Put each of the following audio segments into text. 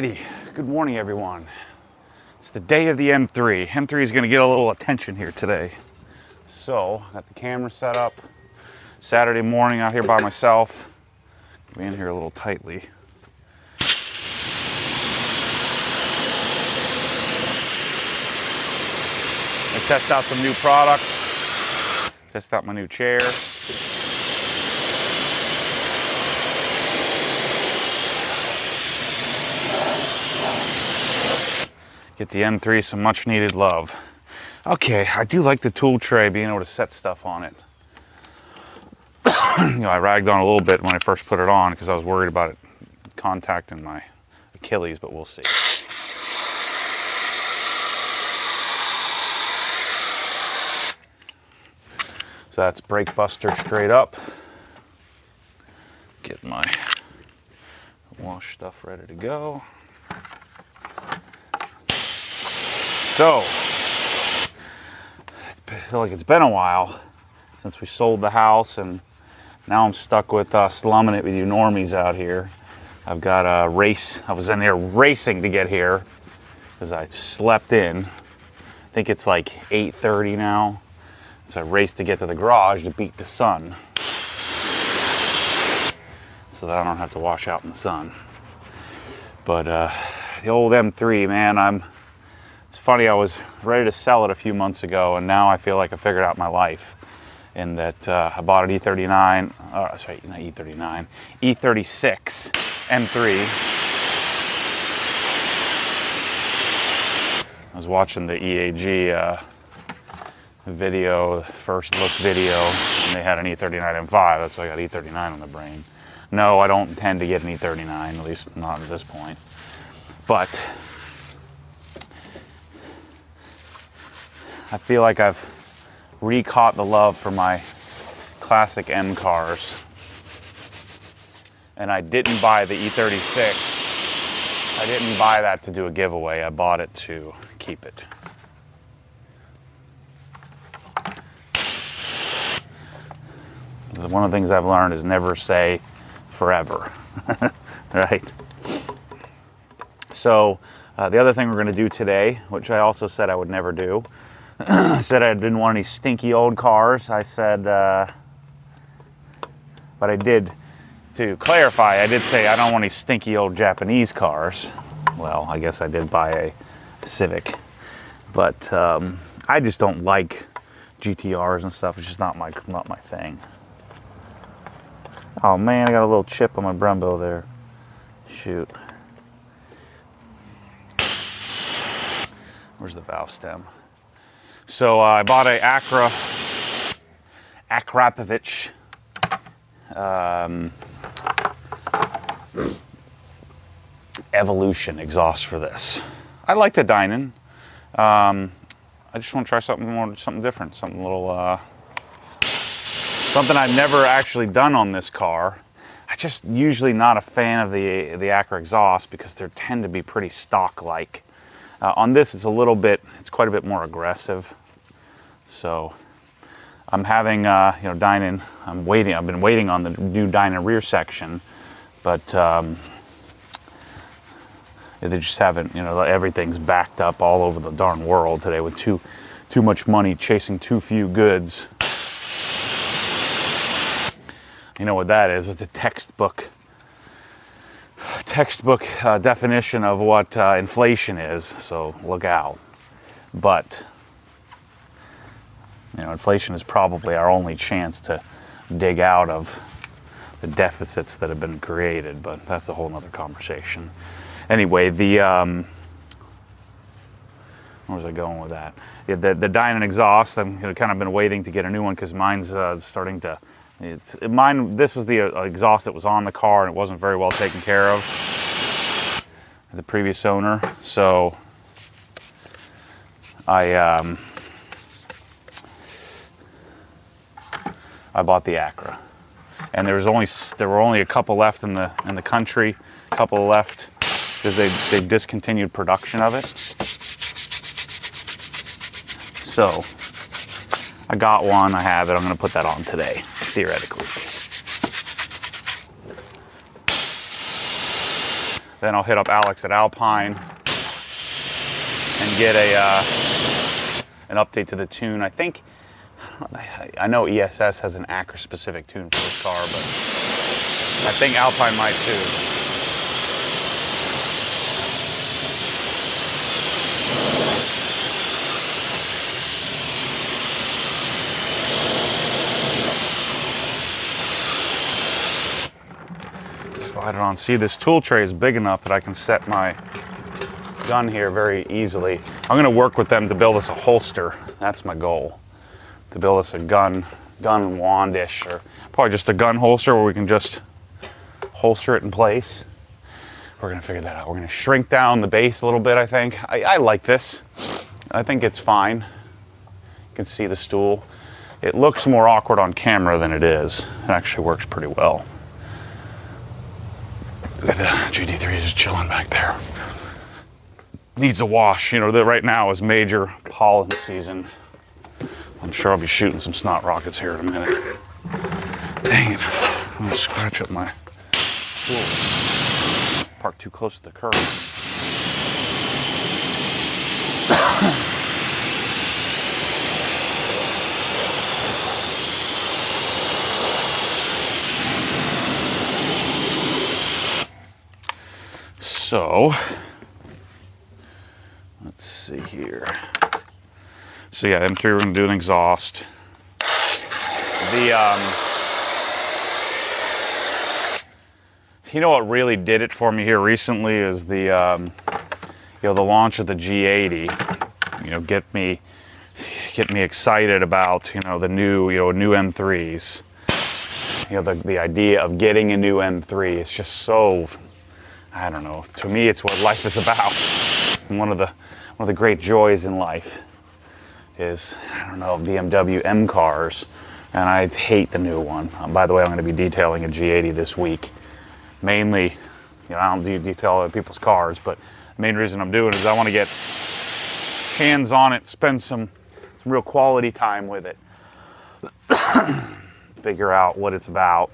good morning everyone. It's the day of the M3. M3 is gonna get a little attention here today. So, got the camera set up. Saturday morning out here by myself. Be in here a little tightly. I test out some new products. Test out my new chair. Get the M3 some much needed love. Okay, I do like the tool tray, being able to set stuff on it. you know, I ragged on a little bit when I first put it on because I was worried about it contacting my Achilles, but we'll see. So that's brake buster straight up. Get my wash stuff ready to go. So, I feel like it's been a while since we sold the house, and now I'm stuck with uh, slumming it with you normies out here. I've got a race. I was in there racing to get here because I slept in. I think it's like 8:30 now, so I raced to get to the garage to beat the sun, so that I don't have to wash out in the sun. But uh, the old M3, man, I'm it's funny, I was ready to sell it a few months ago, and now I feel like I figured out my life. In that uh, I bought an E39, uh, sorry, not E39, E36 M3. I was watching the EAG uh, video, first look video, and they had an E39 M5. That's why I got E39 on the brain. No, I don't intend to get an E39, at least not at this point. But I feel like I've recaught the love for my classic M cars. And I didn't buy the E36. I didn't buy that to do a giveaway. I bought it to keep it. One of the things I've learned is never say forever, right? So, uh, the other thing we're going to do today, which I also said I would never do, said I didn't want any stinky old cars. I said, uh, but I did, to clarify, I did say I don't want any stinky old Japanese cars. Well, I guess I did buy a Civic, but um, I just don't like GTRs and stuff. It's just not my not my thing. Oh man, I got a little chip on my Brembo there. Shoot. Where's the valve stem? So uh, I bought a Akra Akrapovic um, Evolution exhaust for this. I like the Dinan. Um, I just want to try something more, something different, something a little, uh, something I've never actually done on this car. I just usually not a fan of the the Akra exhaust because they tend to be pretty stock-like. Uh, on this, it's a little bit, it's quite a bit more aggressive. So I'm having, uh, you know, Dinan, I'm waiting, I've been waiting on the new Dinan rear section, but um, they just haven't, you know, everything's backed up all over the darn world today with too, too much money chasing too few goods. You know what that is? It's a textbook textbook uh, definition of what uh, inflation is, so look out. But, you know, inflation is probably our only chance to dig out of the deficits that have been created, but that's a whole other conversation. Anyway, the, um, where was I going with that? Yeah, the, the Dinan exhaust, I've kind of been waiting to get a new one because mine's uh, starting to it's mine. This was the uh, exhaust that was on the car, and it wasn't very well taken care of. The previous owner, so I um, I bought the Akra, and there was only there were only a couple left in the in the country, a couple left because they they discontinued production of it. So I got one. I have it. I'm going to put that on today theoretically. Then I'll hit up Alex at Alpine and get a uh, an update to the tune. I think I know ESS has an Akra specific tune for this car, but I think Alpine might too. It on. See, this tool tray is big enough that I can set my gun here very easily. I'm gonna work with them to build us a holster. That's my goal. To build us a gun, gun wandish, or probably just a gun holster where we can just holster it in place. We're gonna figure that out. We're gonna shrink down the base a little bit, I think. I, I like this. I think it's fine. You can see the stool. It looks more awkward on camera than it is. It actually works pretty well. Look at the GT3 is chilling back there. Needs a wash. You know, that right now is major pollen season. I'm sure I'll be shooting some snot rockets here in a minute. Dang it. I'm gonna scratch up my Park too close to the curb. So, let's see here. So yeah, M3 we're gonna do an exhaust. The um, you know what really did it for me here recently is the um, you know the launch of the G80. You know, get me get me excited about you know the new you know new M3s. You know the the idea of getting a new M3 it's just so I don't know. To me, it's what life is about. one of the one of the great joys in life is I don't know BMW M cars, and I hate the new one. Um, by the way, I'm going to be detailing a G80 this week. Mainly, you know, I don't de detail other people's cars, but the main reason I'm doing it is I want to get hands on it, spend some some real quality time with it, figure out what it's about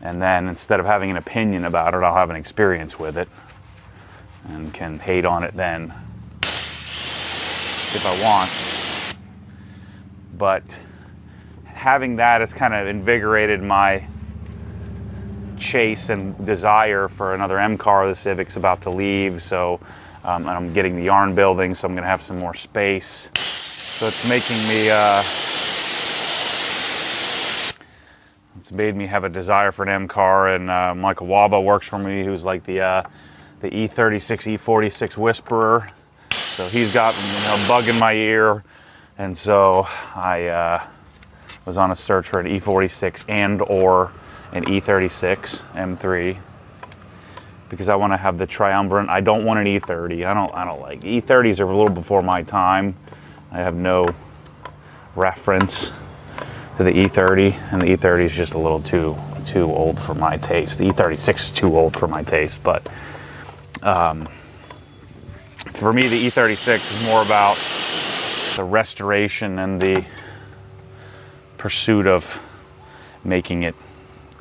and then instead of having an opinion about it, I'll have an experience with it and can hate on it then if I want. But having that has kind of invigorated my chase and desire for another M car. The Civic's about to leave, so um, I'm getting the yarn building, so I'm going to have some more space. So it's making me. Uh, it's made me have a desire for an M car. And uh, Michael Waba works for me, who's like the uh, the E36, E46 whisperer. So he's got you know bug in my ear, and so I uh, was on a search for an E46 and or an E36 M3 because I want to have the triumvirate. I don't want an E30. I don't. I don't like E30s are a little before my time. I have no reference to the E30, and the E30 is just a little too too old for my taste. The E36 is too old for my taste, but um, for me, the E36 is more about the restoration and the pursuit of making it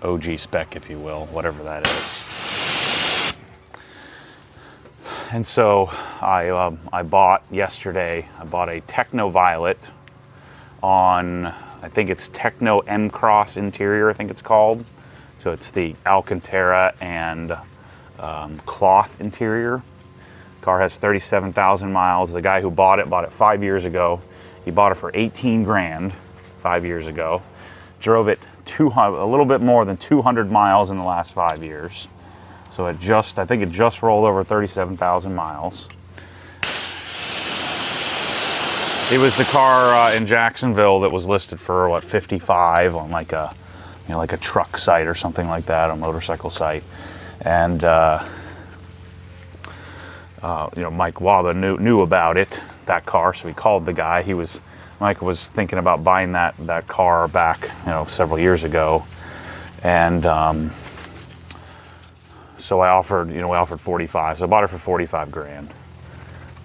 OG spec, if you will, whatever that is. And so I, um, I bought yesterday, I bought a Techno Violet on I think it's Techno M Cross interior, I think it's called. So it's the Alcantara and um, cloth interior. Car has 37,000 miles. The guy who bought it bought it five years ago. He bought it for 18 grand five years ago. Drove it 200, a little bit more than 200 miles in the last five years. So it just, I think it just rolled over 37,000 miles. It was the car uh, in Jacksonville that was listed for what 55 on like a you know like a truck site or something like that, a motorcycle site, and uh, uh, you know Mike Waba knew knew about it that car, so he called the guy. He was Mike was thinking about buying that that car back you know several years ago, and um, so I offered you know I offered 45, so I bought it for 45 grand.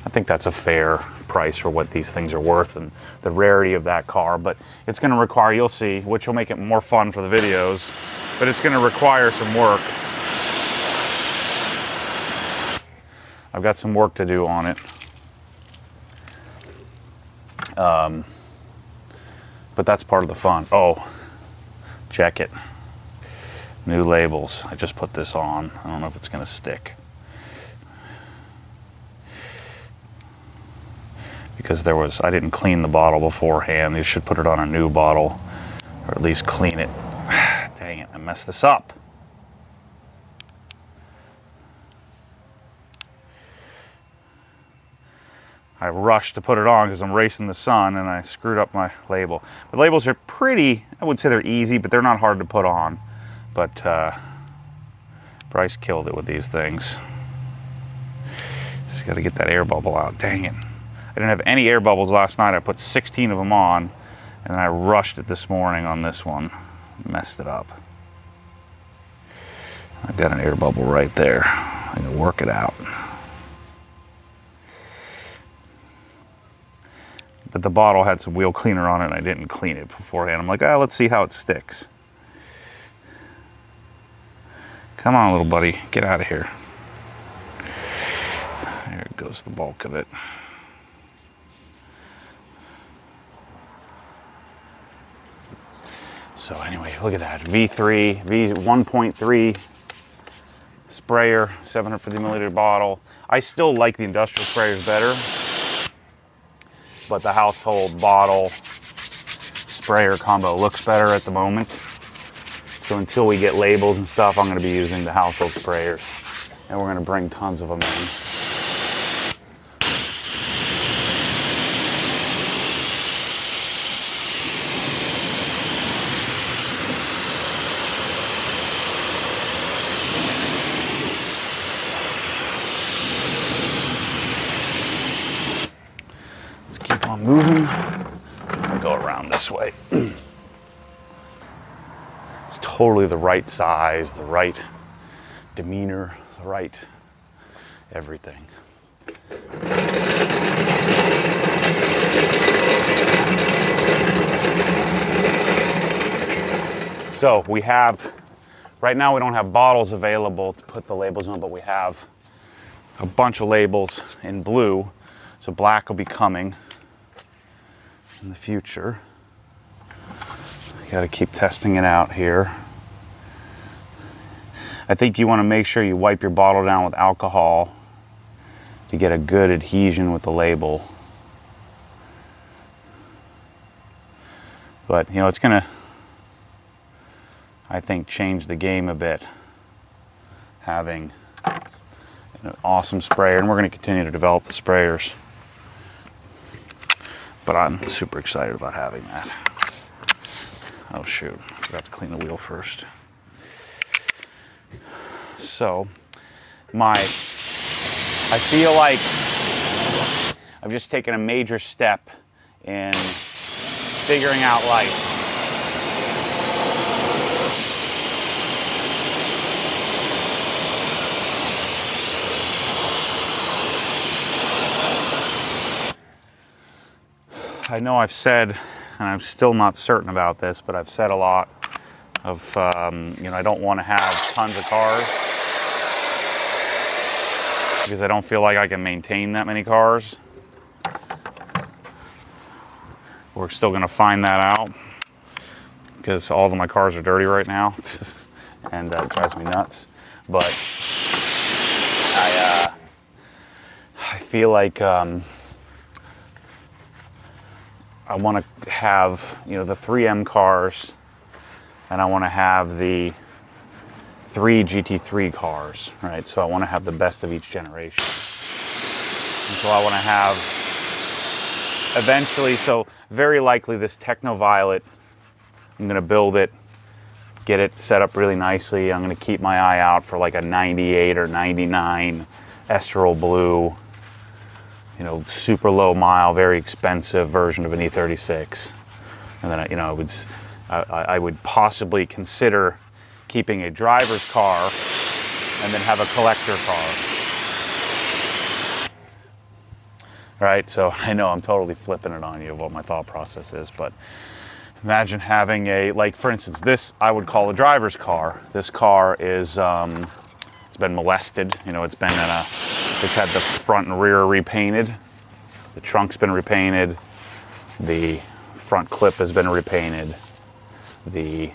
I think that's a fair price for what these things are worth and the rarity of that car. But it's going to require, you'll see, which will make it more fun for the videos, but it's going to require some work. I've got some work to do on it. Um, but that's part of the fun. Oh, check it. New labels. I just put this on. I don't know if it's going to stick. Because there was, I didn't clean the bottle beforehand. You should put it on a new bottle or at least clean it. Dang it, I messed this up. I rushed to put it on because I'm racing the sun and I screwed up my label. The labels are pretty, I wouldn't say they're easy, but they're not hard to put on. But uh, Bryce killed it with these things. Just got to get that air bubble out. Dang it. Didn't have any air bubbles last night. I put 16 of them on and I rushed it this morning on this one. Messed it up. I've got an air bubble right there. I'm to work it out. but the bottle had some wheel cleaner on it and I didn't clean it beforehand. I'm like, ah, let's see how it sticks. Come on, little buddy, get out of here. There goes the bulk of it. So anyway, look at that, V3, V1.3 sprayer, 750 milliliter bottle. I still like the industrial sprayers better but the household bottle sprayer combo looks better at the moment. So until we get labels and stuff, I'm gonna be using the household sprayers. And we're gonna bring tons of them in. moving. I'll go around this way. it's totally the right size, the right demeanor, the right everything. So we have, right now we don't have bottles available to put the labels on, but we have a bunch of labels in blue. So black will be coming in the future. Got to keep testing it out here. I think you want to make sure you wipe your bottle down with alcohol to get a good adhesion with the label. But, you know, it's going to, I think, change the game a bit having an awesome sprayer. And we're going to continue to develop the sprayers but I'm super excited about having that. Oh shoot, I forgot to clean the wheel first. So, my, I feel like I've just taken a major step in figuring out life. I know I've said, and I'm still not certain about this, but I've said a lot of, um, you know, I don't want to have tons of cars because I don't feel like I can maintain that many cars. We're still to find that out because all of my cars are dirty right now and uh, it drives me nuts. But I, uh, I feel like um, I want to have, you know, the 3M cars and I want to have the three GT3 cars, right? So I want to have the best of each generation. And so I want to have eventually, so very likely this Techno Violet, I'm going to build it, get it set up really nicely. I'm going to keep my eye out for like a 98 or 99 Estoril Blue you know, super low mile, very expensive version of an E36. And then, you know, I would, I, I would possibly consider keeping a driver's car and then have a collector car. Right, so I know I'm totally flipping it on you of what my thought process is, but imagine having a, like for instance, this I would call a driver's car. This car is, um, it's been molested, you know, it's been in a It's had the front and rear repainted. The trunk's been repainted. The front clip has been repainted. The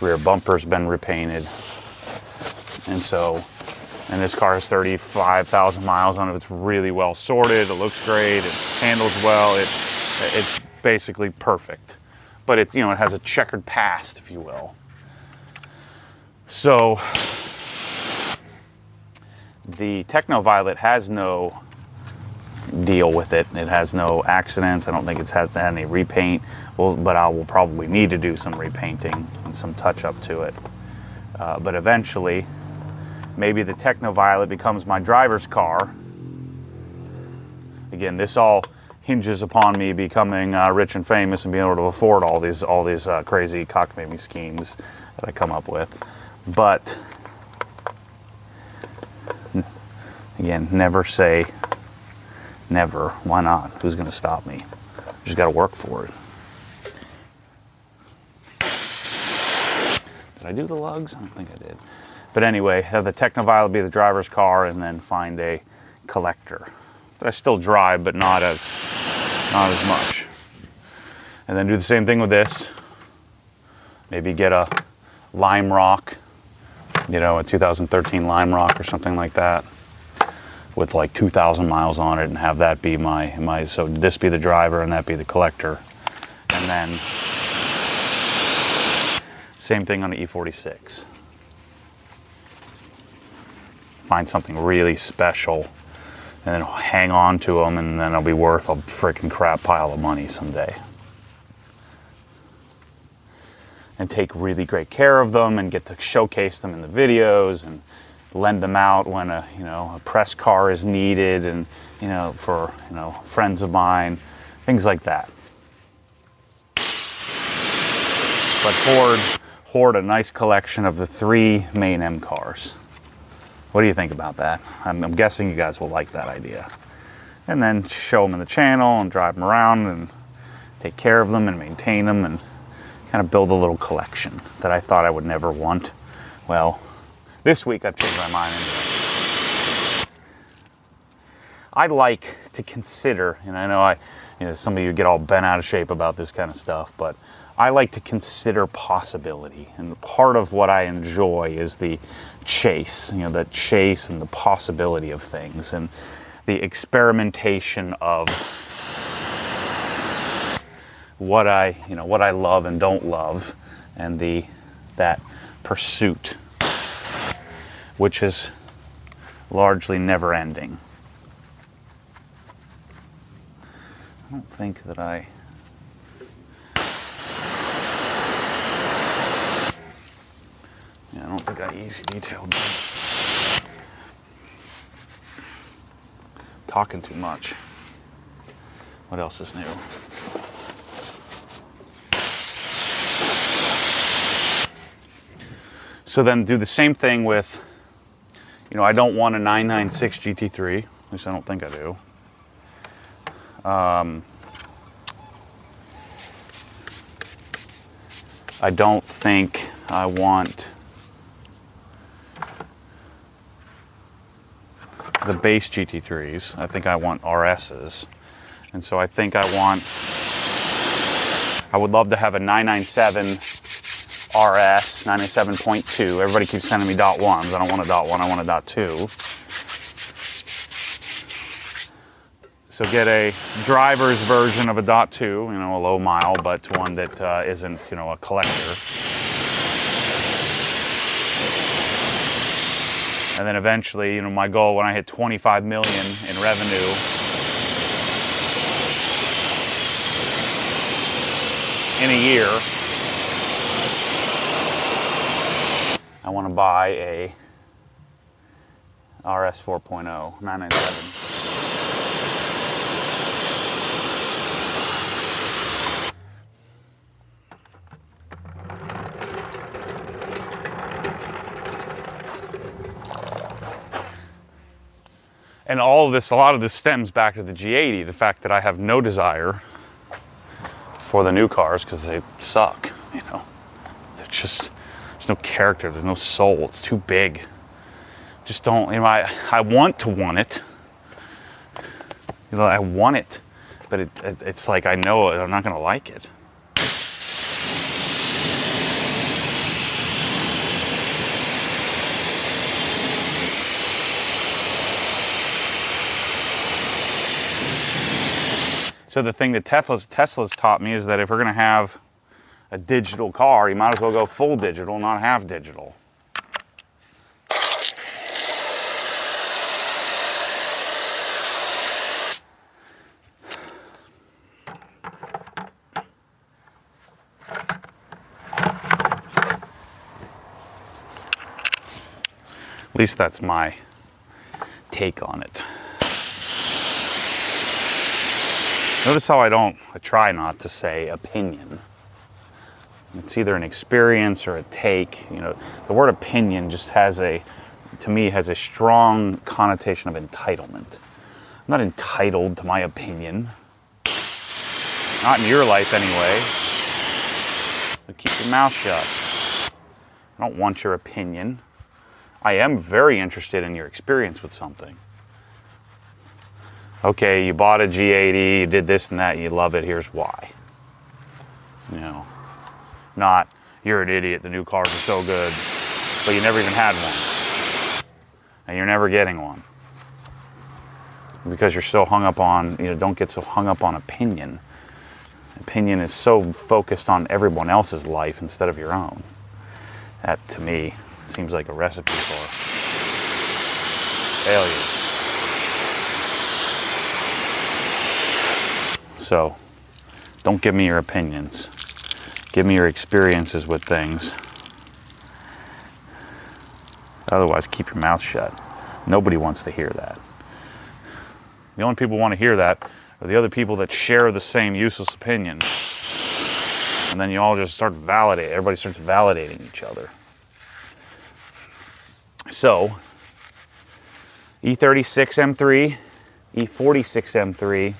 rear bumper's been repainted. And so, and this car has 35,000 miles on it. It's really well sorted. It looks great. It handles well. It, it's basically perfect. But it, you know, it has a checkered past, if you will. So, the Techno Violet has no deal with it. It has no accidents. I don't think it's had any repaint. Well, but I will probably need to do some repainting and some touch up to it. Uh, but eventually, maybe the Techno Violet becomes my driver's car. Again, this all hinges upon me becoming uh, rich and famous and being able to afford all these all these uh, crazy cockamamie schemes that I come up with. But again, never say never. Why not? Who's going to stop me? Just got to work for it. Did I do the lugs? I don't think I did. But anyway, the the Technoviolet be the driver's car and then find a collector I still drive, but not as, not as much. And then do the same thing with this. Maybe get a Lime Rock, you know, a 2013 Lime Rock or something like that with like 2,000 miles on it and have that be my, my, so this be the driver and that be the collector. And then same thing on the E46. Find something really special and then hang on to them and then it'll be worth a freaking crap pile of money someday. And take really great care of them and get to showcase them in the videos and lend them out when a you know a press car is needed and you know for you know friends of mine things like that but hoard hoard a nice collection of the three main M cars. What do you think about that? I'm, I'm guessing you guys will like that idea. And then show them in the channel and drive them around and take care of them and maintain them and kind of build a little collection that I thought I would never want. Well this week I've changed my mind. I like to consider, and I know I, you know, some of you get all bent out of shape about this kind of stuff, but I like to consider possibility. And part of what I enjoy is the chase, you know, the chase and the possibility of things and the experimentation of what I, you know, what I love and don't love and the that pursuit which is largely never ending. I don't think that I. Yeah, I don't think I easy detailed. Talking too much. What else is new? So then do the same thing with you know, I don't want a 996 GT3, at least I don't think I do. Um, I don't think I want the base GT3s. I think I want RSs. And so I think I want, I would love to have a 997 RS 97.2. Everybody keeps sending me dot ones. I don't want a dot one, I want a dot two. So get a driver's version of a dot two, you know, a low mile, but one that uh, not you know, a collector. And then eventually, you know, my goal when I hit 25 million in revenue in a year, I want to buy a RS 4.0 997. And all of this, a lot of this stems back to the G80, the fact that I have no desire for the new cars because they suck, you know. They're just, there's no character, there's no soul, it's too big. just don't, you know, I, I want to want it. You know, I want it, but it, it, it's like I know I'm not going to like it. So the thing that Tesla's, Tesla's taught me is that if we're going to have a digital car, you might as well go full digital, not half digital. At least that's my take on it. Notice how I don't, I try not to say opinion. It's either an experience or a take. You know, the word opinion just has a, to me, has a strong connotation of entitlement. I'm not entitled to my opinion. Not in your life, anyway. Keep your mouth shut. I don't want your opinion. I am very interested in your experience with something okay, you bought a G80, you did this and that, you love it, here's why. You know, not, you're an idiot, the new cars are so good, but you never even had one. And you're never getting one. Because you're so hung up on, you know, don't get so hung up on opinion. Opinion is so focused on everyone else's life instead of your own. That, to me, seems like a recipe for failure. So don't give me your opinions. Give me your experiences with things. Otherwise, keep your mouth shut. Nobody wants to hear that. The only people want to hear that are the other people that share the same useless opinion. And then you all just start validating, everybody starts validating each other. So, E36 M3, E46 M3,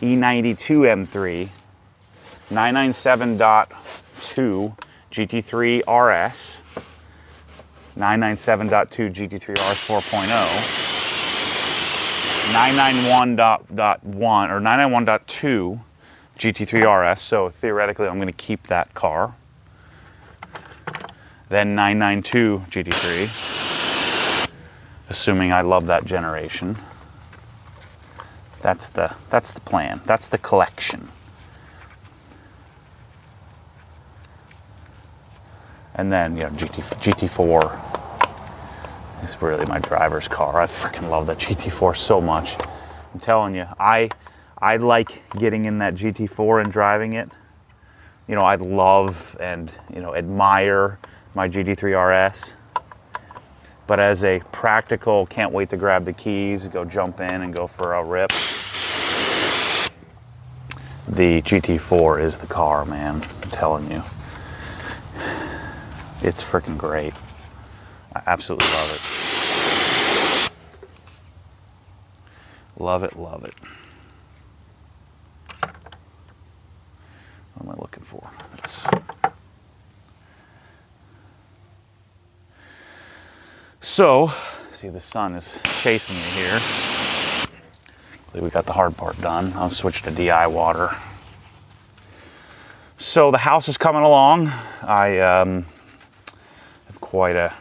E92M3, 997.2 GT3 RS, 997.2 GT3 RS 4.0, 991.1 or 991.2 GT3 RS. So theoretically, I'm going to keep that car. Then 992 GT3, assuming I love that generation. That's the that's the plan. That's the collection. And then, you know, GT, GT4 is really my driver's car. I freaking love that GT4 so much. I'm telling you, I I like getting in that GT4 and driving it. You know, I love and, you know, admire my GT3 RS. But as a practical, can't wait to grab the keys, go jump in and go for a rip the GT4 is the car, man. I'm telling you. It's freaking great. I absolutely love it. Love it, love it. What am I looking for? So, see the sun is chasing me here we got the hard part done. I'll switch to DI water. So the house is coming along. I um, have quite a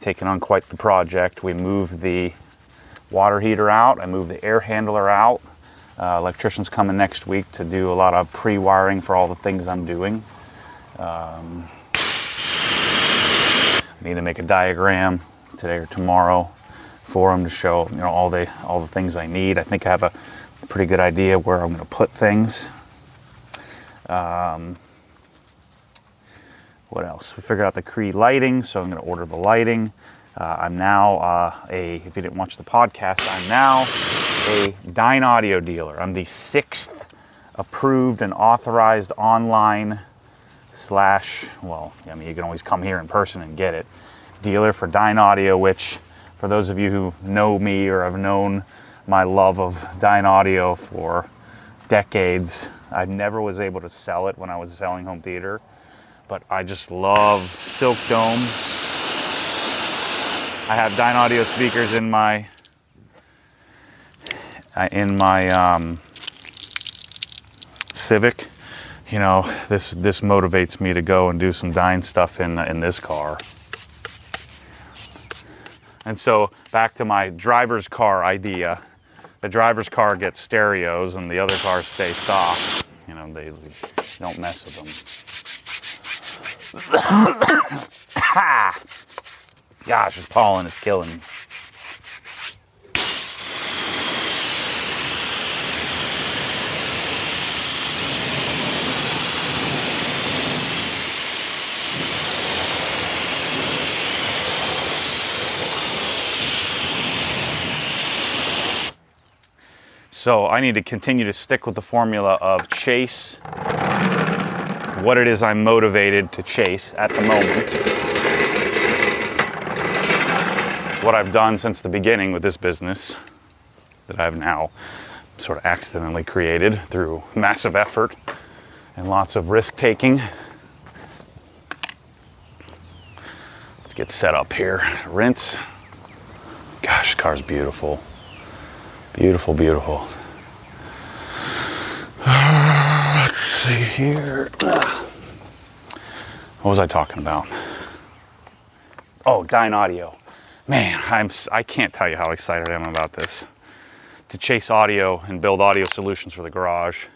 taken on quite the project. We moved the water heater out. I moved the air handler out. Uh, electrician's coming next week to do a lot of pre-wiring for all the things I'm doing. Um, I need to make a diagram today or tomorrow for them to show you know all the all the things I need. I think I have a pretty good idea where I'm going to put things. Um, what else? We figured out the Cree lighting, so I'm going to order the lighting. Uh, I'm now uh, a, if you didn't watch the podcast, I'm now a Dynaudio dealer. I'm the sixth approved and authorized online slash, well, I mean, you can always come here in person and get it, dealer for Dynaudio, which for those of you who know me or have known my love of Dynaudio for decades, I never was able to sell it when I was selling home theater, but I just love Silk Dome. I have Dynaudio speakers in my uh, in my um, Civic. You know, this this motivates me to go and do some Dyne stuff in in this car. And so back to my driver's car idea. The driver's car gets stereos and the other cars stay stock. You know, they don't mess with them. Gosh, this pollen is killing me. So I need to continue to stick with the formula of chase what it is I'm motivated to chase at the moment. It's what I've done since the beginning with this business that I've now sort of accidentally created through massive effort and lots of risk taking. Let's get set up here. Rinse. Gosh, car's beautiful. Beautiful, beautiful. Let's see here. What was I talking about? Oh, Dynaudio. Man, I'm I can't tell you how excited I am about this. To chase audio and build audio solutions for the garage.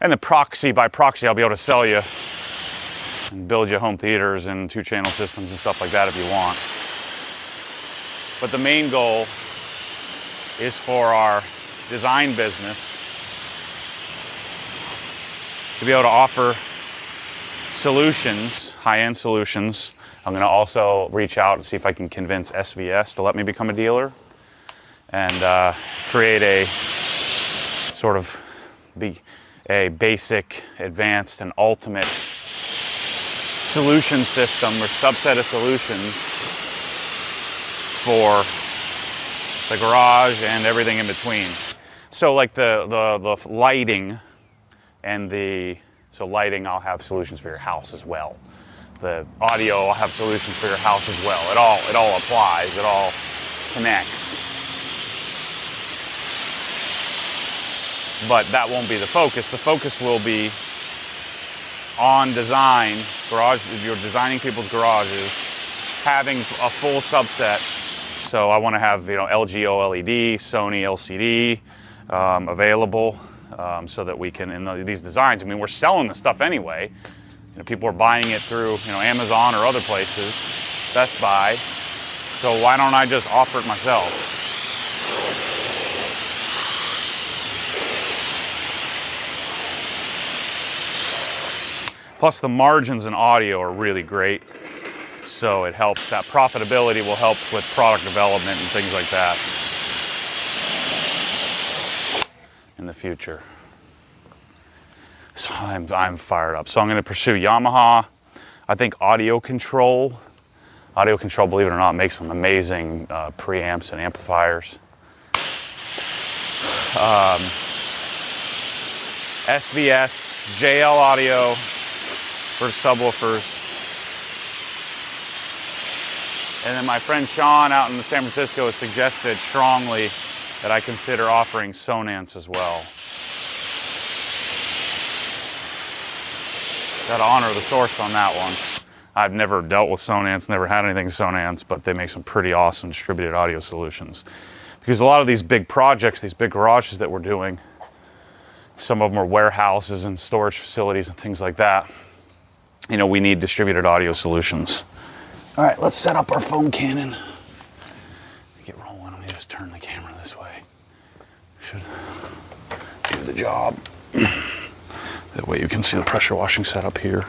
And the proxy, by proxy, I'll be able to sell you and build you home theaters and two channel systems and stuff like that if you want. But the main goal is for our design business to be able to offer solutions, high-end solutions. I'm going to also reach out and see if I can convince SVS to let me become a dealer and uh, create a sort of be a basic, advanced, and ultimate solution system or subset of solutions for the garage and everything in between. So like the, the, the lighting and the, so lighting I'll have solutions for your house as well. The audio I'll have solutions for your house as well. It all, it all applies, it all connects. But that won't be the focus. The focus will be on design, garage, if you're designing people's garages, having a full subset so I want to have you know LG OLED, Sony LCD um, available um, so that we can in the, these designs. I mean, we're selling the stuff anyway. You know, people are buying it through you know Amazon or other places, Best Buy. So why don't I just offer it myself? Plus the margins in audio are really great. So it helps, that profitability will help with product development and things like that in the future. So I'm, I'm fired up. So I'm going to pursue Yamaha. I think audio control, audio control, believe it or not, makes some amazing uh, preamps and amplifiers. Um, SVS, JL audio for subwoofers. And then my friend Sean out in San Francisco has suggested strongly that I consider offering Sonance as well. Got to honor the source on that one. I've never dealt with Sonance, never had anything Sonance, but they make some pretty awesome distributed audio solutions. Because a lot of these big projects, these big garages that we're doing, some of them are warehouses and storage facilities and things like that. You know, we need distributed audio solutions. All right, let's set up our foam cannon. Get rolling. Let me just turn the camera this way. Should do the job. that way you can see the pressure washing setup here.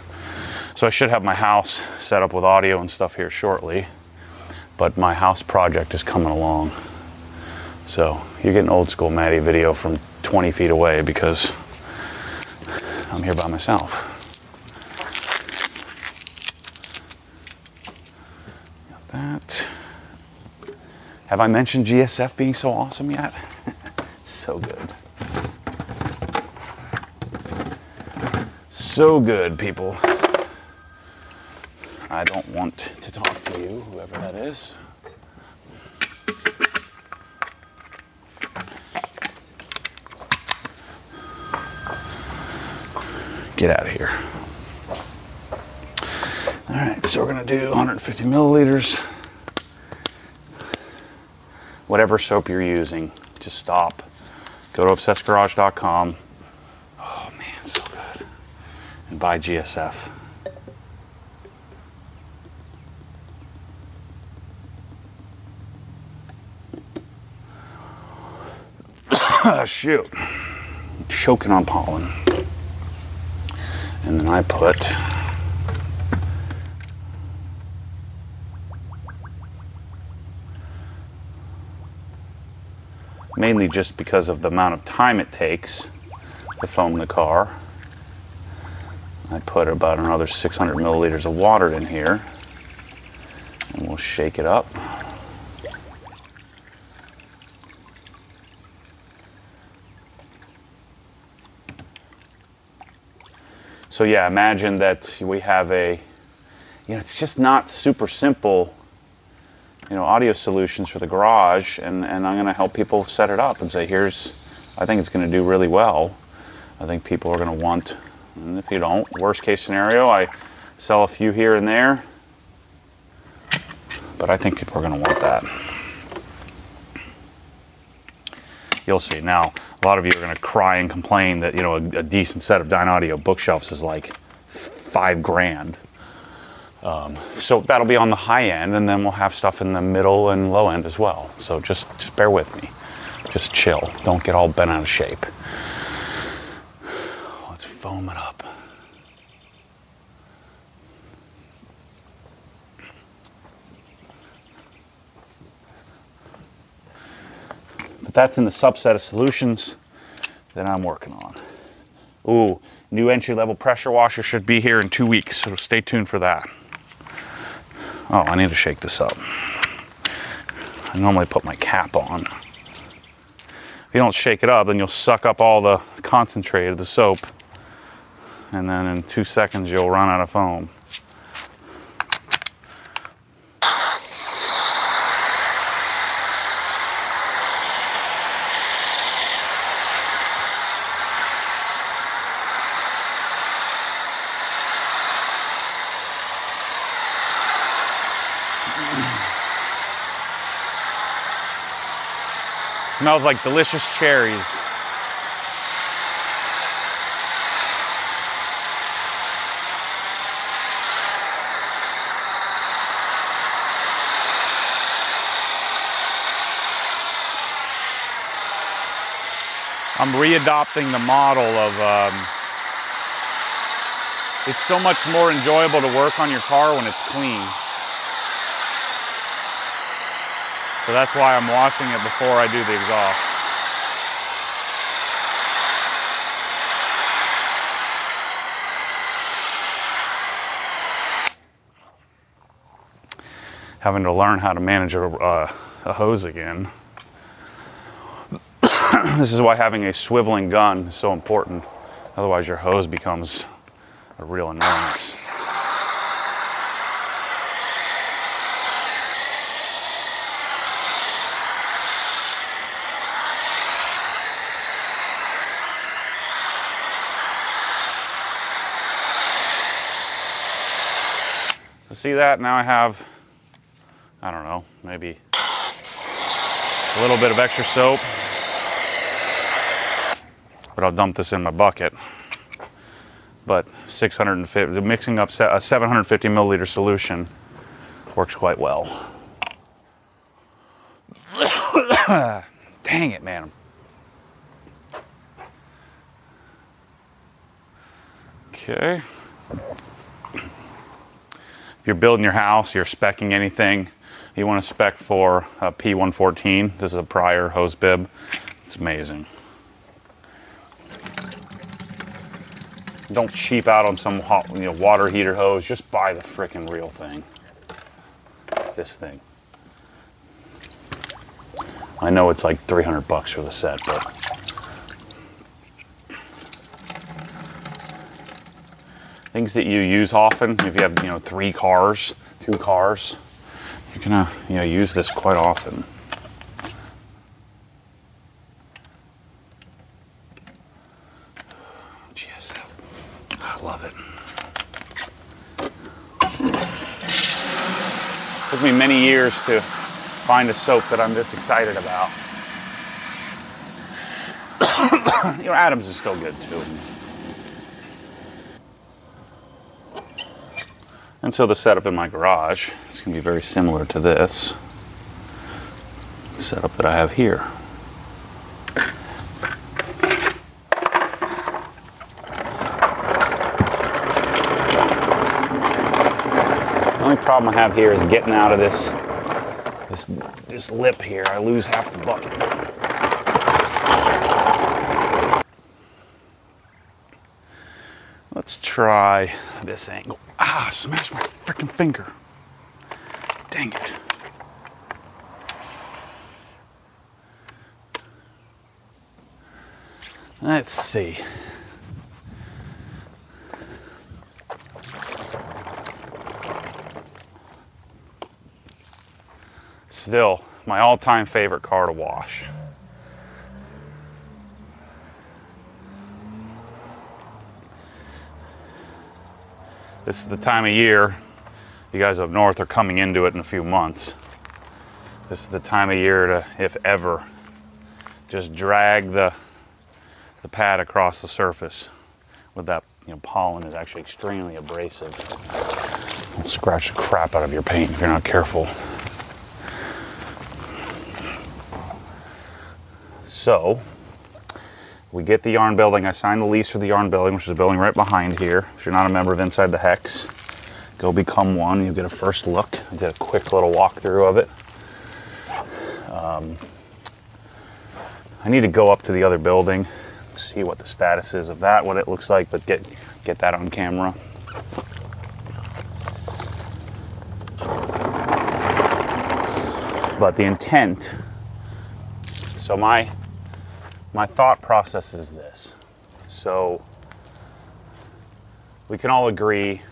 So I should have my house set up with audio and stuff here shortly. But my house project is coming along. So you're getting old school Matty video from 20 feet away because I'm here by myself. that. Have I mentioned GSF being so awesome yet? so good. So good, people. I don't want to talk to you, whoever that is. Get out of here. All right, so we're gonna do 150 milliliters. Whatever soap you're using, just stop. Go to obsessedgarage.com. Oh man, so good. And buy GSF. Shoot. Choking on pollen. And then I put mainly just because of the amount of time it takes to foam the car. I put about another 600 milliliters of water in here and we'll shake it up. So yeah, imagine that we have a, you know, it's just not super simple, you know, audio solutions for the garage, and, and I'm going to help people set it up and say, here's, I think it's going to do really well. I think people are going to want, and if you don't, worst case scenario, I sell a few here and there, but I think people are going to want that. You'll see. Now, a lot of you are going to cry and complain that, you know, a, a decent set of Dynaudio bookshelves is like five grand. Um, so that'll be on the high end, and then we'll have stuff in the middle and low end as well. So just, just bear with me. Just chill. Don't get all bent out of shape. Let's foam it up. But that's in the subset of solutions that I'm working on. Ooh, new entry level pressure washer should be here in two weeks, so stay tuned for that. Oh, I need to shake this up. I normally put my cap on. If you don't shake it up, then you'll suck up all the concentrate of the soap, and then in two seconds you'll run out of foam. Smells like delicious cherries. I'm readopting the model of um, it's so much more enjoyable to work on your car when it's clean. So that's why I'm washing it before I do the exhaust. Having to learn how to manage a, uh, a hose again. this is why having a swiveling gun is so important. Otherwise your hose becomes a real annoyance. See that? Now I have, I don't know, maybe a little bit of extra soap. But I'll dump this in my bucket. But 650, mixing up a 750 milliliter solution works quite well. Dang it, man. Okay you're building your house, you're specking anything, you want to spec for uh, a P114. This is a Prier hose bib. It's amazing. Don't cheap out on some hot, you know, water heater hose. Just buy the freaking real thing. This thing. I know it's like 300 bucks for the set, but things that you use often. If you have, you know, three cars, two cars, you're gonna, you know, use this quite often. GSF. I love it. Took me many years to find a soap that I'm this excited about. you know, Adams is still good too. And so the setup in my garage is going to be very similar to this setup that I have here. The only problem I have here is getting out of this this this lip here. I lose half the bucket. Let's try this angle. Ah, smash my freaking finger. Dang it. Let's see. Still, my all time favorite car to wash. This is the time of year, you guys up north are coming into it in a few months. This is the time of year to, if ever, just drag the, the pad across the surface with that you know, pollen is actually extremely abrasive. It'll scratch the crap out of your paint if you're not careful. So, we get the yarn building. I signed the lease for the yarn building, which is a building right behind here. If you're not a member of Inside the Hex, go become one. You get a first look. I did a quick little walkthrough of it. Um, I need to go up to the other building, see what the status is of that, what it looks like, but get get that on camera. But the intent. So my my thought process is this. So we can all agree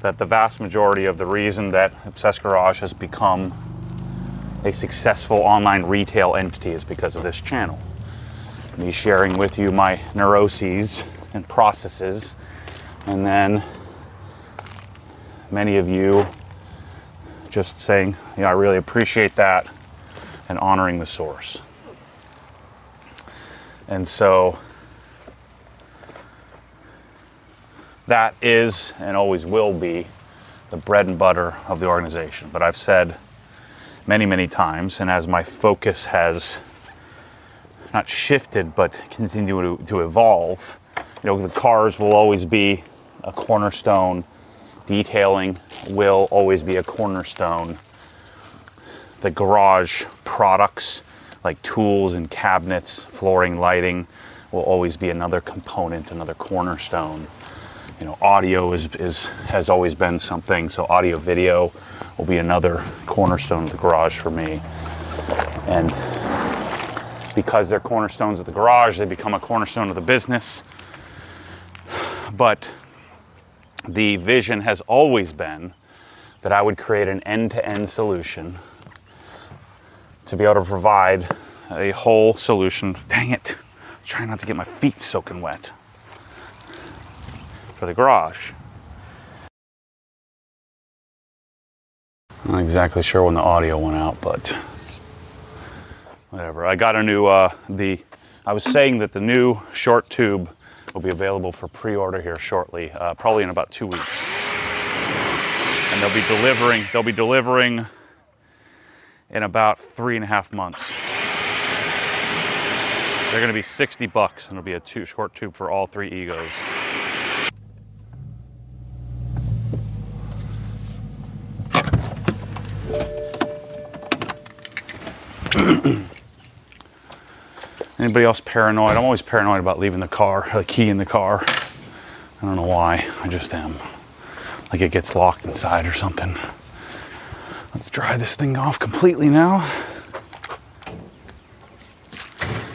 that the vast majority of the reason that Obsessed Garage has become a successful online retail entity is because of this channel. Me sharing with you my neuroses and processes, and then many of you just saying, you know, I really appreciate that and honoring the source. And so that is and always will be the bread and butter of the organization. But I've said many, many times, and as my focus has not shifted but continued to, to evolve, you know, the cars will always be a cornerstone, detailing will always be a cornerstone. The garage products like tools and cabinets, flooring, lighting will always be another component, another cornerstone. You know, audio is, is has always been something, so audio video will be another cornerstone of the garage for me. And because they're cornerstones of the garage, they become a cornerstone of the business. But the vision has always been that I would create an end to end solution to be able to provide a whole solution. Dang it, trying not to get my feet soaking wet for the garage. I'm not exactly sure when the audio went out, but whatever. I got a new, uh, the, I was saying that the new short tube will be available for pre-order here shortly, uh, probably in about two weeks. And they'll be delivering, they'll be delivering in about three and a half months. They're gonna be 60 bucks and it'll be a two short tube for all three egos. Anybody else paranoid? I'm always paranoid about leaving the car, the key in the car. I don't know why, I just am. Like it gets locked inside or something. Let's dry this thing off completely now.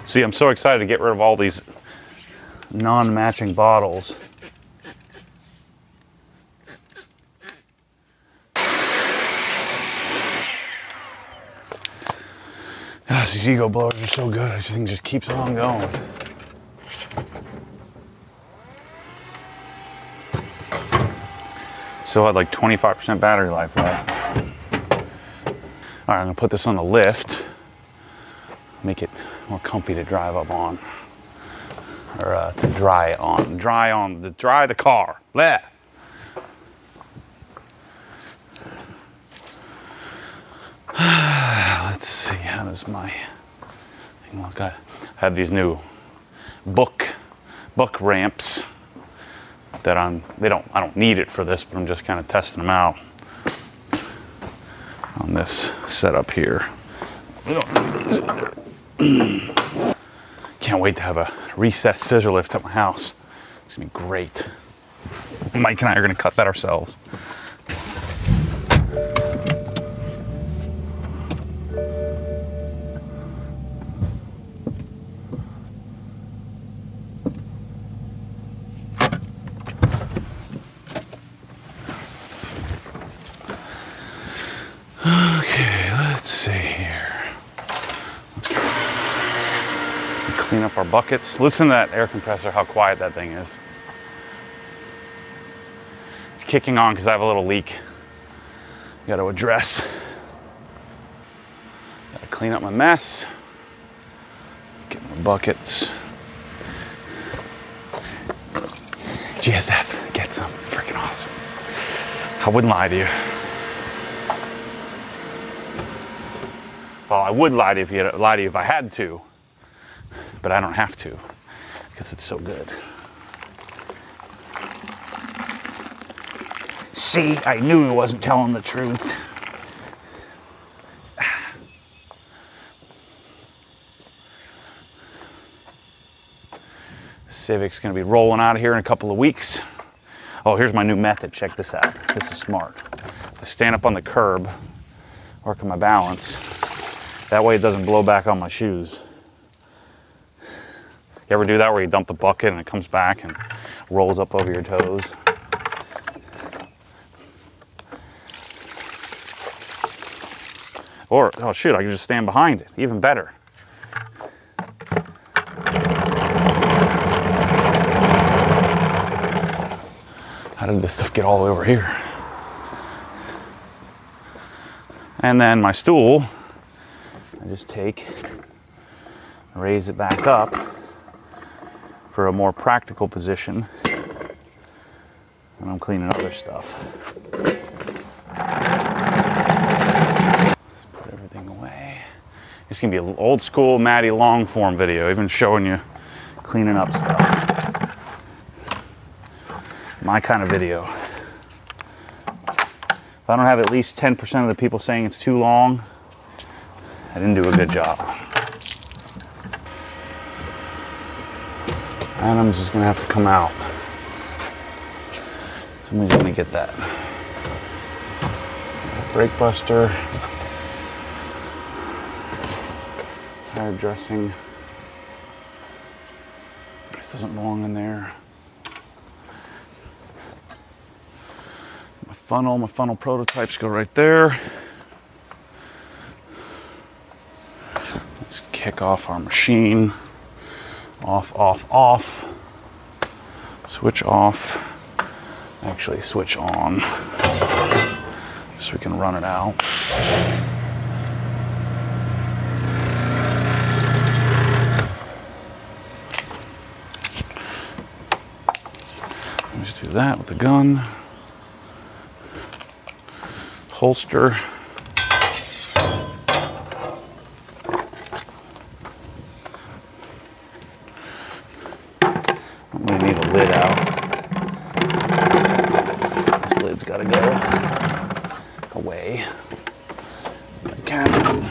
See, I'm so excited to get rid of all these non-matching bottles. Gosh, these ego blowers are so good. This thing just keeps on going. Still had like 25% battery life left. All right, I'm gonna put this on the lift, make it more comfy to drive up on, or uh, to dry on, dry on, to dry the car. Let's see, how does my, look, I have these new book, book ramps that I'm, they don't, I don't need it for this, but I'm just kind of testing them out on this setup here. Can't wait to have a recessed scissor lift at my house. It's gonna be great. Mike and I are gonna cut that ourselves. Okay, let's see here. Let's clean up our buckets. Listen to that air compressor, how quiet that thing is. It's kicking on because I have a little leak. Got to address. Got to clean up my mess. Let's get my buckets. GSF, get some. Freaking awesome. I wouldn't lie to you. Well, I would lie to you if you had, lie to you if I had to, but I don't have to because it's so good. See, I knew he wasn't telling the truth. Civic's gonna be rolling out of here in a couple of weeks. Oh, here's my new method. Check this out. This is smart. I stand up on the curb, working my balance. That way it doesn't blow back on my shoes. You ever do that where you dump the bucket and it comes back and rolls up over your toes? Or, oh shoot, I can just stand behind it. Even better. How did this stuff get all over here? And then my stool, I just take, raise it back up for a more practical position And I'm cleaning other stuff. Let's put everything away. It's gonna be an old school Matty long form video, even showing you cleaning up stuff. My kind of video. If I don't have at least 10% of the people saying it's too long, I didn't do a good job. Adam's is gonna have to come out. Somebody's gonna get that. Brake buster. Tire dressing. This doesn't belong in there. My funnel, my funnel prototypes go right there. Let's kick off our machine. Off, off, off. Switch off. Actually, switch on. So we can run it out. Let's do that with the gun. Holster. I'm gonna need a lid out. This lid's gotta go away. I can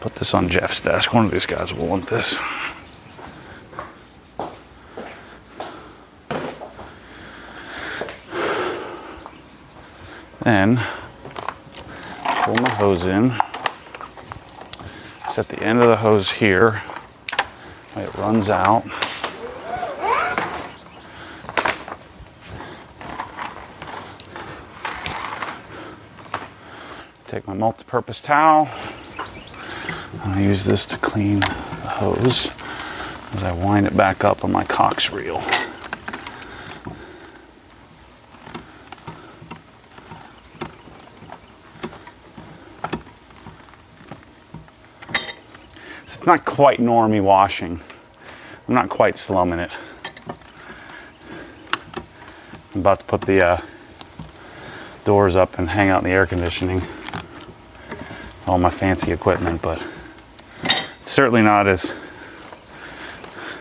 put this on Jeff's desk. One of these guys will want this. Then pull my hose in. Set the end of the hose here. It runs out. Take my multi-purpose towel. I use this to clean the hose as I wind it back up on my Cox reel. It's not quite normie washing. I'm not quite slumming it. I'm about to put the uh, doors up and hang out in the air conditioning. All my fancy equipment, but certainly not as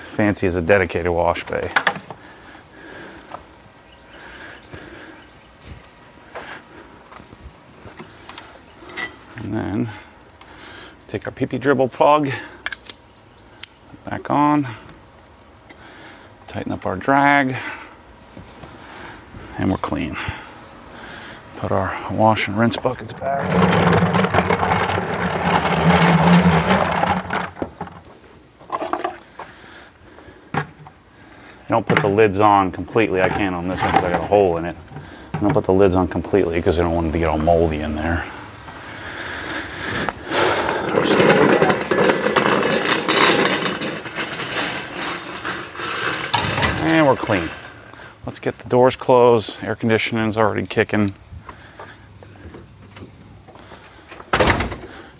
fancy as a dedicated wash bay. And then take our PP dribble plug back on, tighten up our drag, and we're clean. Put our wash and rinse buckets back. I don't put the lids on completely. I can't on this one because I got a hole in it. I don't put the lids on completely because I don't want it to get all moldy in there. And we're clean. Let's get the doors closed. Air conditioning's already kicking.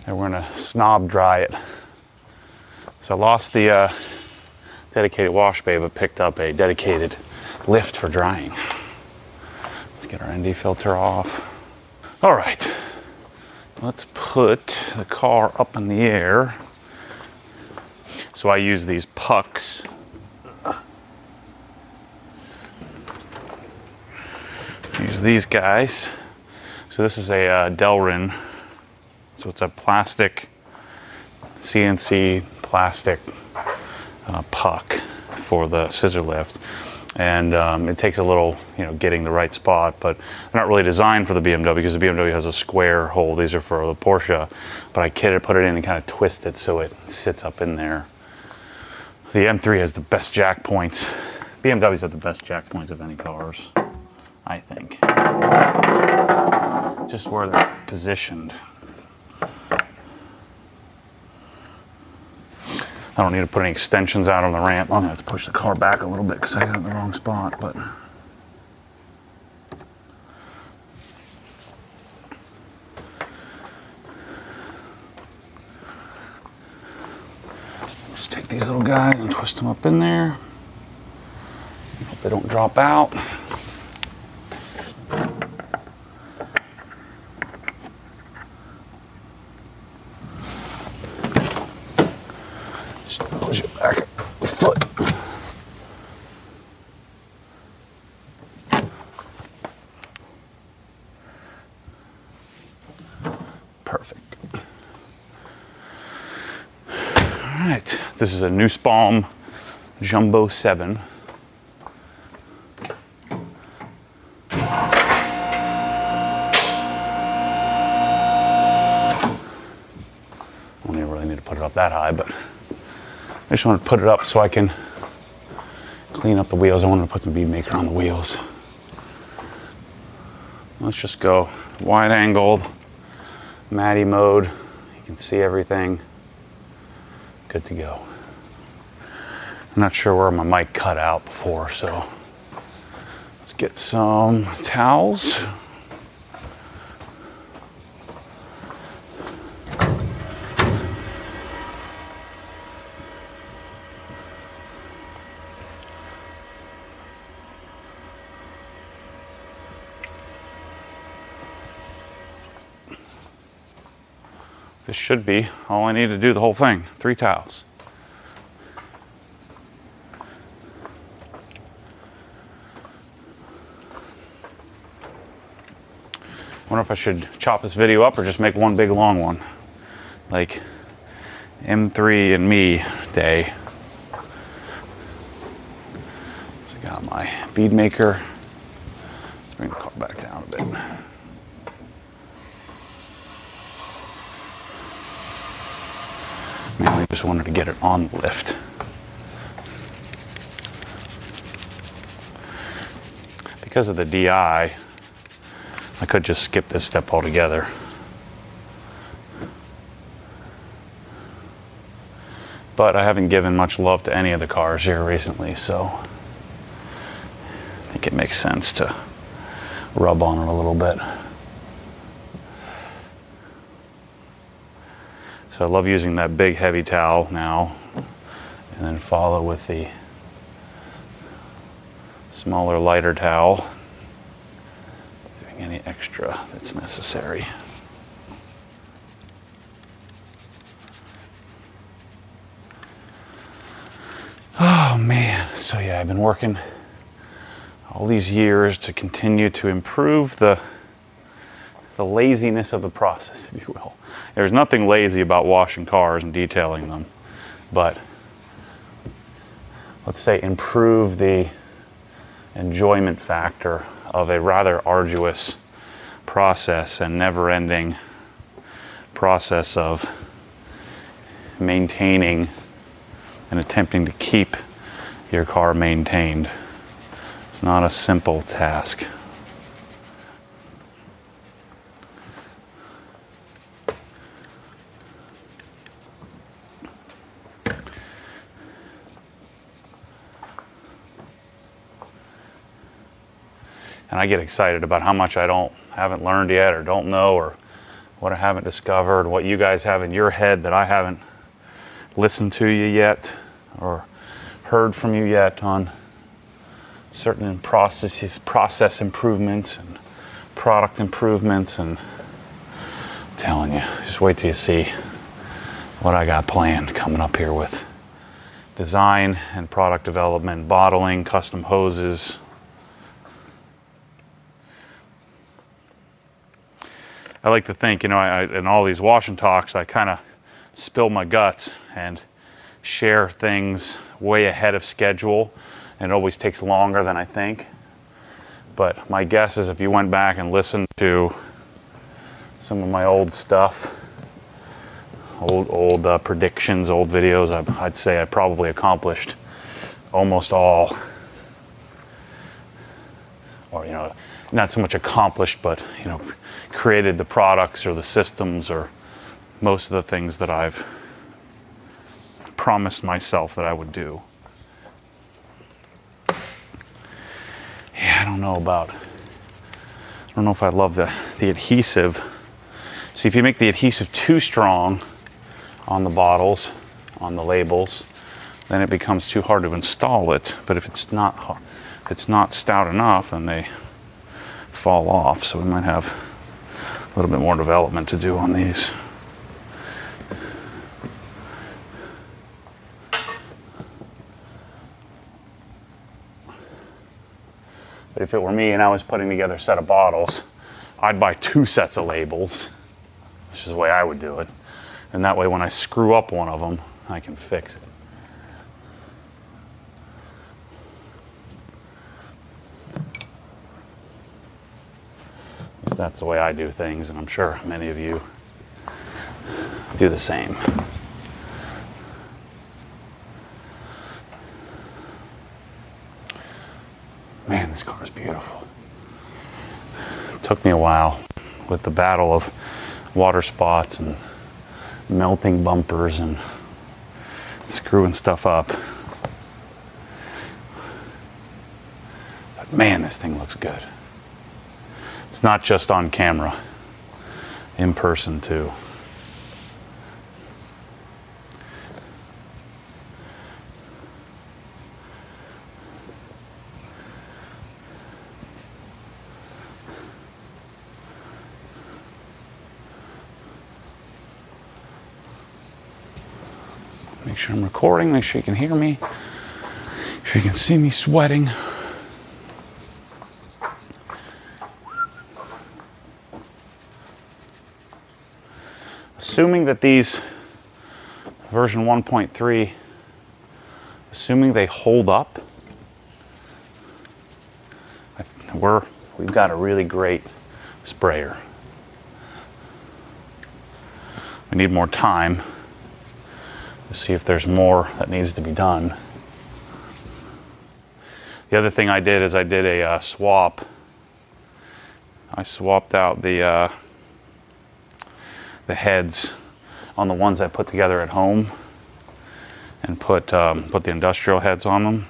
And we're gonna snob dry it. So I lost the uh, dedicated wash bay, but picked up a dedicated lift for drying. Let's get our ND filter off. All right, let's put the car up in the air. So I use these pucks. Use these guys. So this is a uh, Delrin. So it's a plastic, CNC plastic uh, puck for the scissor lift. And um, it takes a little, you know, getting the right spot, but they're not really designed for the BMW because the BMW has a square hole. These are for the Porsche, but I kitted, put it in and kind of twist it so it sits up in there. The M3 has the best jack points. BMWs have the best jack points of any cars, I think. Just where they're positioned. I don't need to put any extensions out on the ramp. I'm gonna have to push the car back a little bit because I got it in the wrong spot, but. Just take these little guys and twist them up in there. Hope they don't drop out. It back foot. Perfect. All right, this is a Nussbaum Jumbo 7. I don't even really need to put it up that high, but I just want to put it up so I can clean up the wheels. I wanted to put some bead maker on the wheels. Let's just go wide angled, Matty mode. You can see everything. Good to go. I'm not sure where my mic cut out before, so let's get some towels. This should be all I need to do the whole thing. Three tiles. wonder if I should chop this video up or just make one big long one. Like M3 and me day. So I got my bead maker. Let's bring the car back down a bit. Mainly just wanted to get it on the lift. Because of the DI, I could just skip this step altogether. But I haven't given much love to any of the cars here recently, so I think it makes sense to rub on it a little bit. So I love using that big heavy towel now. And then follow with the smaller lighter towel. Doing any extra that's necessary. Oh man, so yeah, I've been working all these years to continue to improve the the laziness of the process, if you will. There's nothing lazy about washing cars and detailing them, but let's say improve the enjoyment factor of a rather arduous process and never ending process of maintaining and attempting to keep your car maintained. It's not a simple task. And I get excited about how much I don't haven't learned yet or don't know or what I haven't discovered, what you guys have in your head that I haven't listened to you yet or heard from you yet on certain processes, process improvements and product improvements and I'm telling you, just wait till you see what I got planned coming up here with design and product development, bottling, custom hoses, I like to think, you know, I, in all these washing talks, I kind of spill my guts and share things way ahead of schedule. And it always takes longer than I think. But my guess is if you went back and listened to some of my old stuff, old old uh, predictions, old videos, I, I'd say I probably accomplished almost all, or you know, not so much accomplished, but you know, created the products or the systems or most of the things that I've promised myself that I would do. Yeah, I don't know about. I don't know if I love the the adhesive. See, if you make the adhesive too strong on the bottles, on the labels, then it becomes too hard to install it. But if it's not, if it's not stout enough, then they fall off. So we might have a little bit more development to do on these. But if it were me and I was putting together a set of bottles, I'd buy two sets of labels, which is the way I would do it. And that way, when I screw up one of them, I can fix it. That's the way I do things, and I'm sure many of you do the same. Man, this car is beautiful. It took me a while with the battle of water spots and melting bumpers and screwing stuff up. But man, this thing looks good. It's not just on camera, in person too. Make sure I'm recording, make sure you can hear me, make sure you can see me sweating. Assuming that these version 1.3, assuming they hold up, we're, we've got a really great sprayer. We need more time to see if there's more that needs to be done. The other thing I did is I did a uh, swap. I swapped out the uh, the heads on the ones I put together at home and put, um, put the industrial heads on them.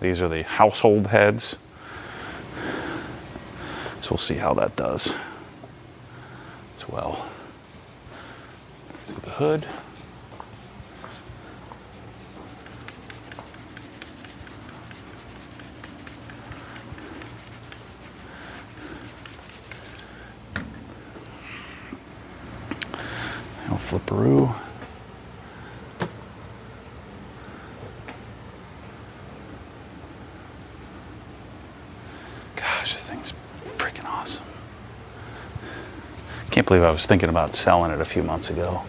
These are the household heads. So we'll see how that does as well. the hood. Little flipperoo. Gosh, this thing's freaking awesome. Can't believe I was thinking about selling it a few months ago.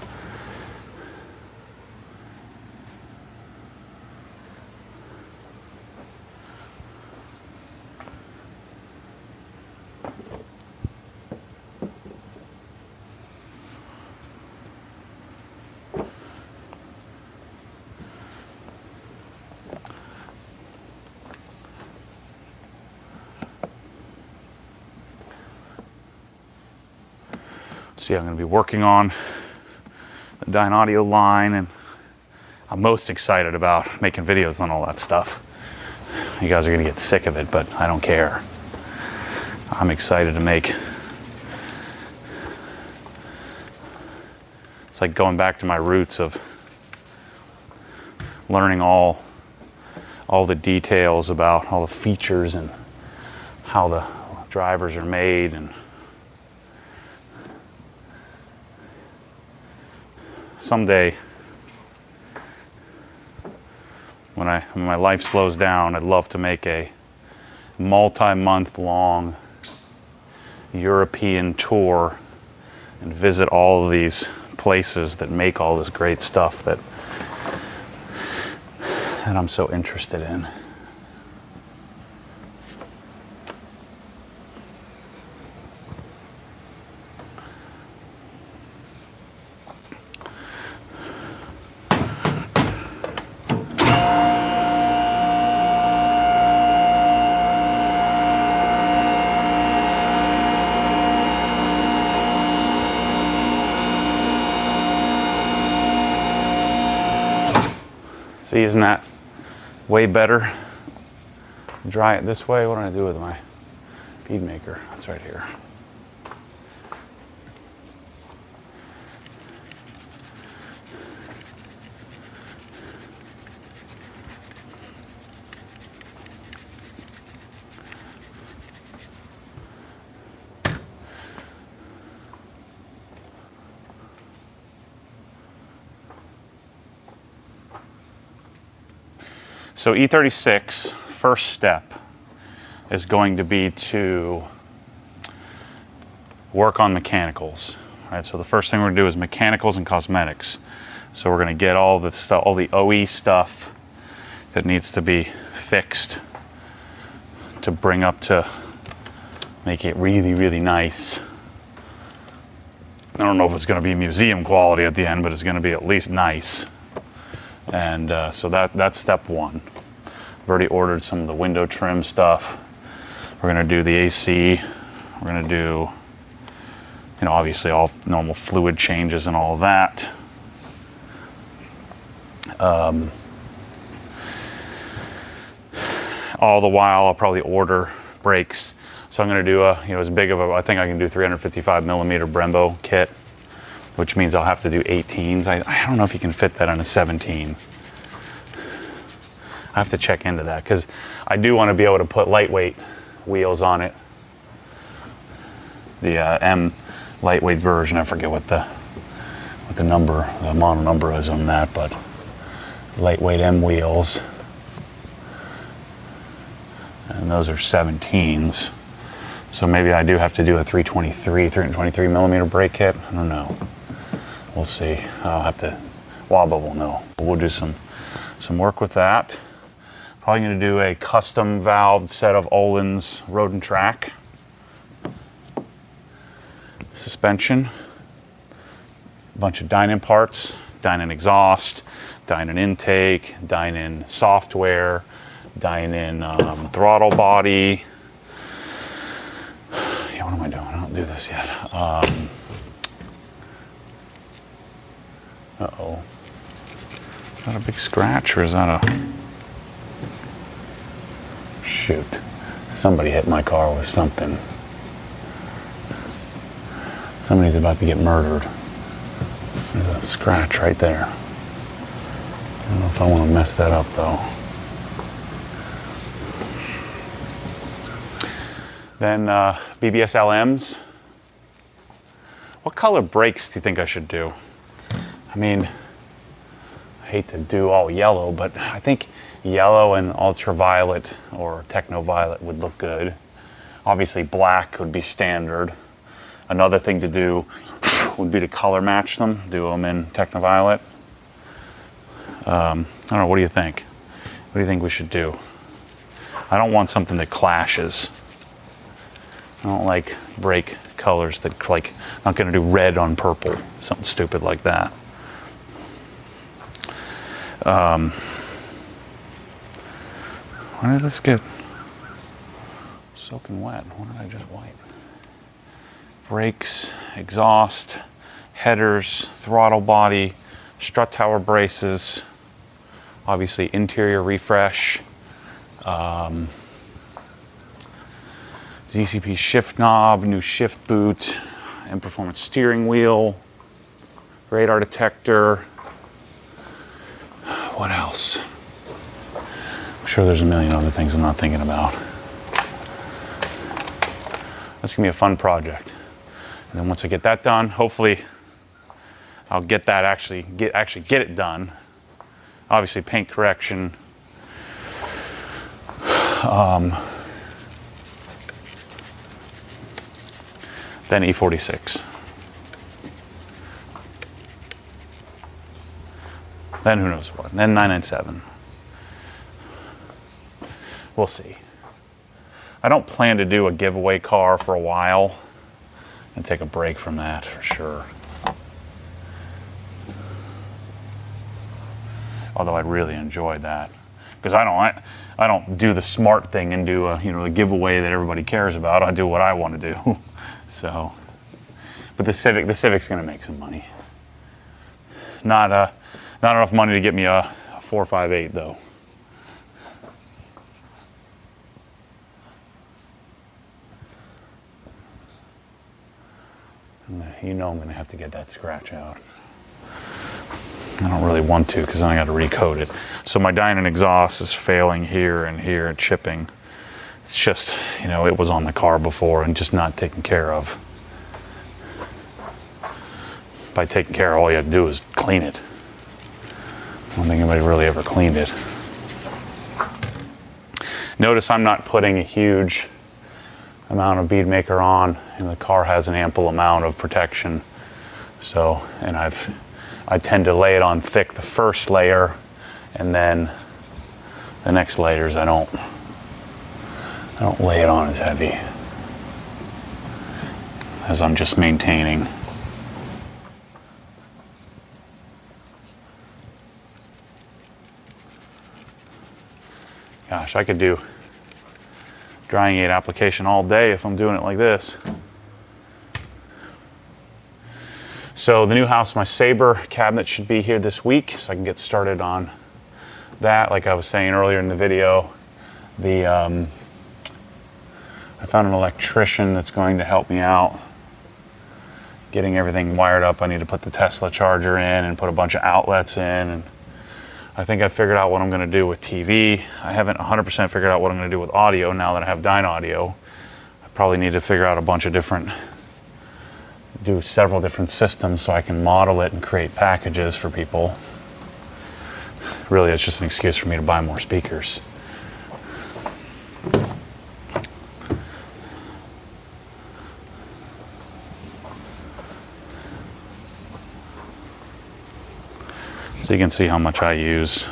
Going to be working on the Dynaudio line, and I'm most excited about making videos on all that stuff. You guys are going to get sick of it, but I don't care. I'm excited to make. It's like going back to my roots of learning all all the details about all the features and how the drivers are made and someday when I when my life slows down, I'd love to make a multi-month long European tour and visit all of these places that make all this great stuff that that I'm so interested in. See, isn't that way better? Dry it this way. What do I do with my bead maker? That's right here. So E36, first step is going to be to work on mechanicals. Right, so the first thing we're gonna do is mechanicals and cosmetics. So we're gonna get all the stuff, all the OE stuff that needs to be fixed to bring up to make it really, really nice. I don't know if it's gonna be museum quality at the end, but it's gonna be at least nice. And uh, so that, that's step one. I've already ordered some of the window trim stuff. We're gonna do the AC. We're gonna do, you know, obviously all normal fluid changes and all that. Um, all the while, I'll probably order brakes. So I'm gonna do a, you know, as big of a, I think I can do 355 millimeter Brembo kit which means I'll have to do 18s. I, I don't know if you can fit that on a 17. I have to check into that because I do want to be able to put lightweight wheels on it. The uh, M lightweight version, I forget what the what the number, the model number is on that, but lightweight M wheels. And those are 17s. So maybe I do have to do a 323, 323 millimeter brake kit. I don't know we'll see. I'll have to, Waba will know. We'll do some, some work with that. Probably gonna do a custom valved set of Öhlins Road and Track. Suspension, a bunch of Dinan parts, Dinan exhaust, Dinan intake, Dinan software, Dinan um, throttle body. Yeah, what am I doing? I don't do this yet. Um, Uh-oh. Is that a big scratch or is that a... Shoot. Somebody hit my car with something. Somebody's about to get murdered. There's a scratch right there. I don't know if I want to mess that up though. Then uh, BBS LMs. What color brakes do you think I should do? I mean, I hate to do all yellow, but I think yellow and ultraviolet or technoviolet would look good. Obviously, black would be standard. Another thing to do would be to color match them, do them in technoviolet. Um, I don't know, what do you think? What do you think we should do? I don't want something that clashes. I don't like brake colors that like I'm not going to do red on purple, something stupid like that. Um, why did this get soaking wet? What did I just wipe? Brakes, exhaust, headers, throttle body, strut tower braces, obviously interior refresh. Um, ZCP shift knob, new shift boot, and performance steering wheel, radar detector. What else? I'm sure there's a million other things I'm not thinking about. That's gonna be a fun project. And then once I get that done, hopefully I'll get that actually get actually get it done. Obviously paint correction. Um, then E46. Then who knows what. Then 997. We'll see. I don't plan to do a giveaway car for a while and take a break from that for sure. Although I'd really enjoy that because I don't I, I don't do the smart thing and do a you know the giveaway that everybody cares about. I do what I want to do. So, but the Civic, the Civic's going to make some money. Not uh, not enough money to get me a, a four five eight though. You know I'm to have to get that scratch out. I don't really want to because then I got to recode it. So my Dinan exhaust is failing here and here and chipping. It's just, you know, it was on the car before and just not taken care of. By taking care, of, all you have to do is clean it. I don't think anybody really ever cleaned it. Notice I'm not putting a huge amount of bead maker on and the car has an ample amount of protection. So, and I've, I tend to lay it on thick the first layer and then the next layers I don't I don't lay it on as heavy as I'm just maintaining. Gosh, I could do drying aid application all day if I'm doing it like this. So the new house, my Sabre cabinet should be here this week, so I can get started on that. Like I was saying earlier in the video, the um, I found an electrician that's going to help me out getting everything wired up. I need to put the Tesla charger in and put a bunch of outlets in. And I think I figured out what I'm going to do with TV. I haven't 100% figured out what I'm going to do with audio now that I have Dynaudio. I probably need to figure out a bunch of different, do several different systems so I can model it and create packages for people. Really, it's just an excuse for me to buy more speakers. So you can see how much I use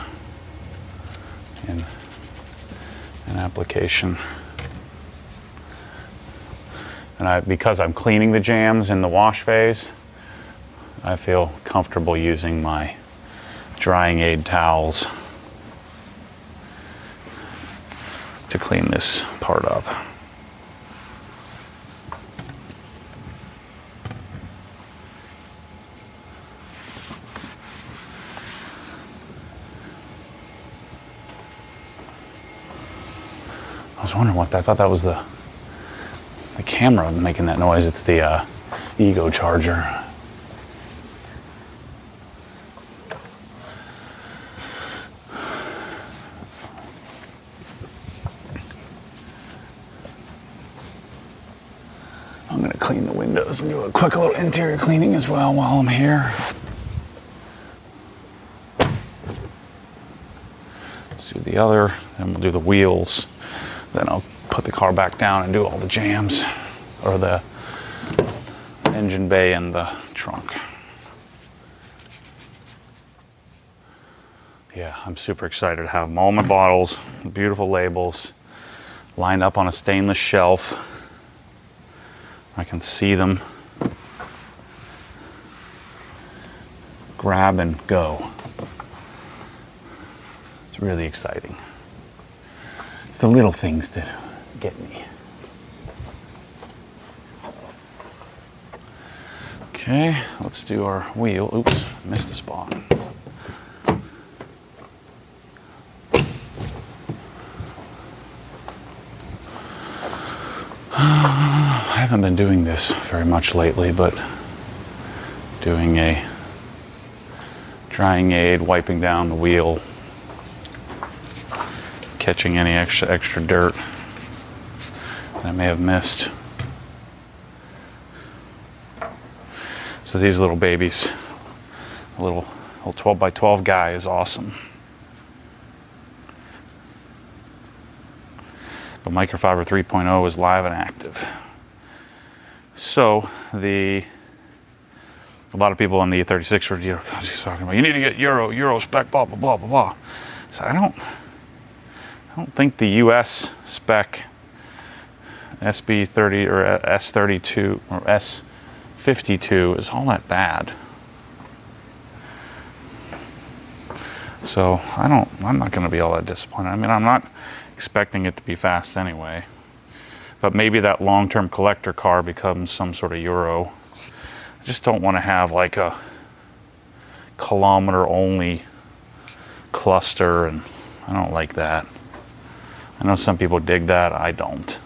in an application. And I, because I'm cleaning the jams in the wash phase, I feel comfortable using my drying aid towels to clean this part up. I was wondering what that, I thought that was the the camera making that noise. It's the uh, ego charger. I'm gonna clean the windows and do a quick little interior cleaning as well while I'm here. Let's do the other, and we'll do the wheels. Then I'll put the car back down and do all the jams or the engine bay and the trunk. Yeah, I'm super excited to have them all my bottles, beautiful labels, lined up on a stainless shelf. I can see them. Grab and go. It's really exciting. The little things that get me. Okay, let's do our wheel. Oops, missed a spot. I haven't been doing this very much lately, but doing a drying aid, wiping down the wheel, catching any extra extra dirt that I may have missed. So these little babies, a little, little 12 by 12 guy is awesome. The microfiber 3.0 is live and active. So the a lot of people on the E36 were you know, talking about you need to get Euro Euro spec blah blah blah blah blah. So I don't I don't think the US spec SB30 or S32 or S52 is all that bad. So I don't I'm not going to be all that disappointed. I mean I'm not expecting it to be fast anyway. But maybe that long-term collector car becomes some sort of Euro. I just don't want to have like a kilometer only cluster and I don't like that. I know some people dig that, I don't.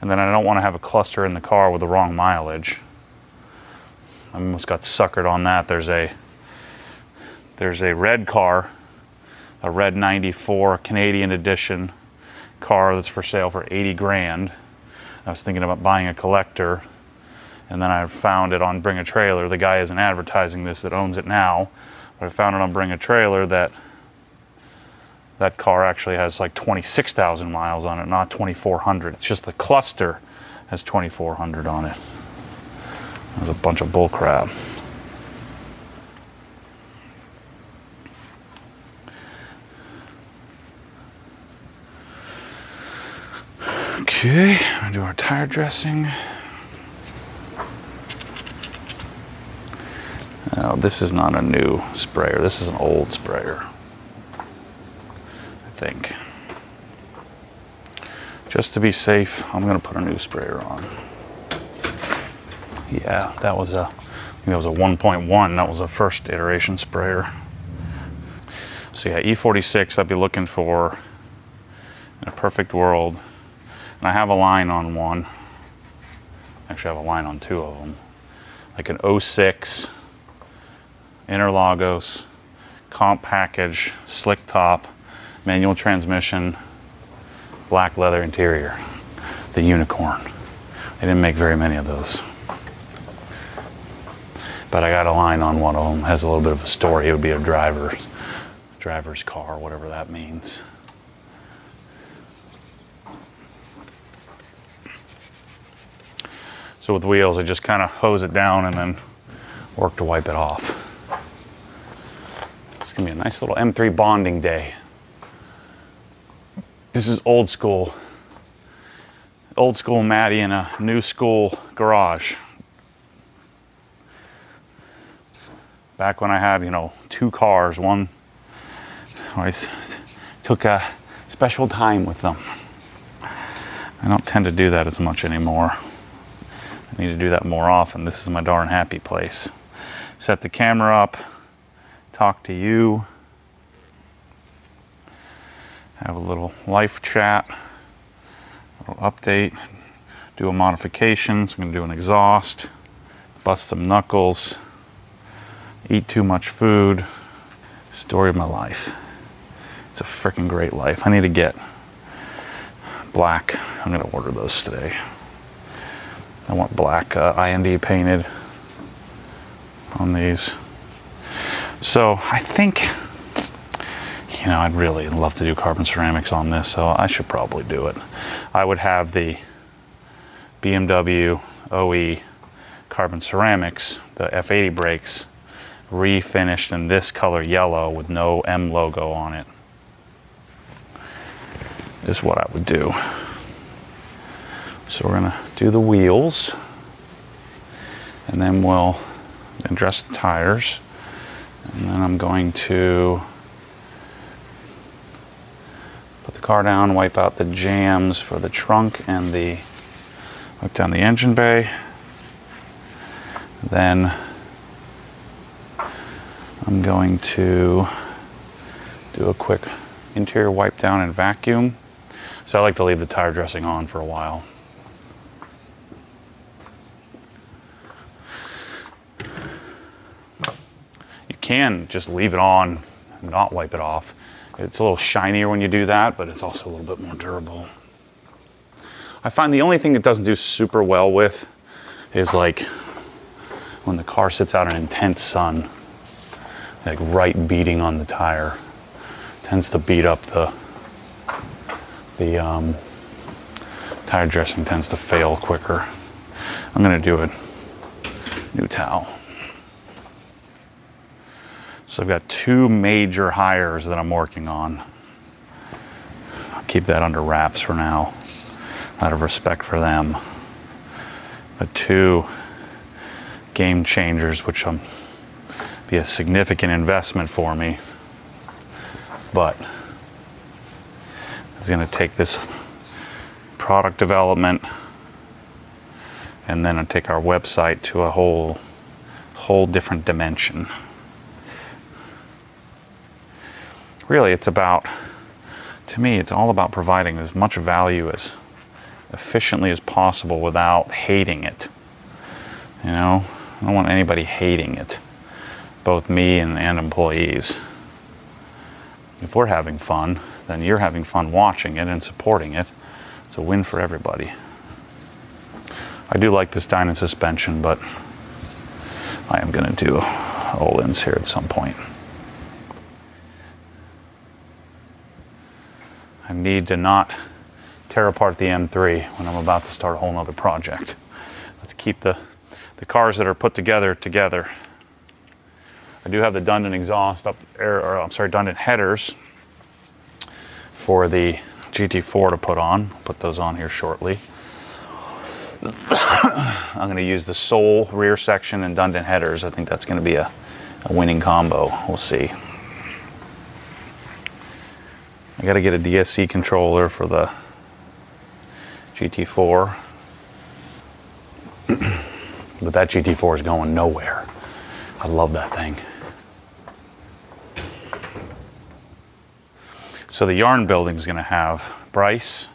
And then I don't want to have a cluster in the car with the wrong mileage. I almost got suckered on that. There's a there's a red car a red 94 Canadian edition car that's for sale for 80 grand. I was thinking about buying a collector and then I found it on Bring a Trailer. The guy isn't advertising this that owns it now, but I found it on Bring a Trailer that that car actually has like 26,000 miles on it, not 2,400. It's just the cluster has 2,400 on it. There's a bunch of bullcrap. Okay, I'm gonna do our tire dressing. Now, this is not a new sprayer. This is an old sprayer. Think. Just to be safe, I'm gonna put a new sprayer on. Yeah, that was a that was a 1.1. That was a first iteration sprayer. So yeah, E46. I'd be looking for in a perfect world and I have a line on one. Actually, I have a line on two of them. Like an 06 Interlagos comp package, slick top, manual transmission, black leather interior. The unicorn. They didn't make very many of those. But I got a line on one of them. Has a little bit of a story. It would be a driver's driver's car, whatever that means. So with wheels, I just kind of hose it down and then work to wipe it off. It's gonna be a nice little M3 bonding day. This is old school. Old school Maddie in a new school garage. Back when I had, you know, two cars, one, I took a special time with them. I don't tend to do that as much anymore. I need to do that more often. This is my darn happy place. Set the camera up, talk to you, have a little life chat, a little update, do a modification. So I'm to do an exhaust, bust some knuckles, eat too much food. Story of my life. It's a freaking great life. I need to get black I'm gonna order those today. I want black uh, IND painted on these. So I think, you know, I'd really love to do carbon ceramics on this, so I should probably do it. I would have the BMW OE carbon ceramics, the F80 brakes, refinished in this color yellow with no M logo on it. Is what I would do. So we're gonna do the wheels and then we'll address the tires. And then I'm going to put the car down, wipe out the jams for the trunk and the, wipe down the engine bay. Then I'm going to do a quick interior wipe down and vacuum. So I like to leave the tire dressing on for a while. You can just leave it on not wipe it off. It's a little shinier when you do that, but it's also a little bit more durable. I find the only thing it doesn't do super well with is like when the car sits out in intense sun, like right beating on the tire, tends to beat up the the um, tire dressing tends to fail quicker. I'm gonna do a new towel. I've got two major hires that I'm working on. I'll keep that under wraps for now, out of respect for them. But two game changers, which will be a significant investment for me. But it's going to take this product development and then take our website to a whole whole different dimension. Really, it's about to me, it's all about providing as much value as efficiently as possible without hating it. You know, I don't want anybody hating it, both me and, and employees. If we're having fun, then you're having fun watching it and supporting it. It's a win for everybody. I do like this Dinan suspension, but I am going to do Öhlins here at some point. I need to not tear apart the M3 when I'm about to start a whole nother project. Let's keep the the cars that are put together together. I do have the Dundon exhaust up, or I'm sorry, Dundon headers for the GT4 to put on. Put those on here shortly. I'm going to use the Soul rear section and Dundon headers. I think that's going to be a, a winning combo. We'll see. I got to get a DSC controller for the GT4. But that GT4 is going nowhere. I love that thing. So the yarn building is to have Bryce,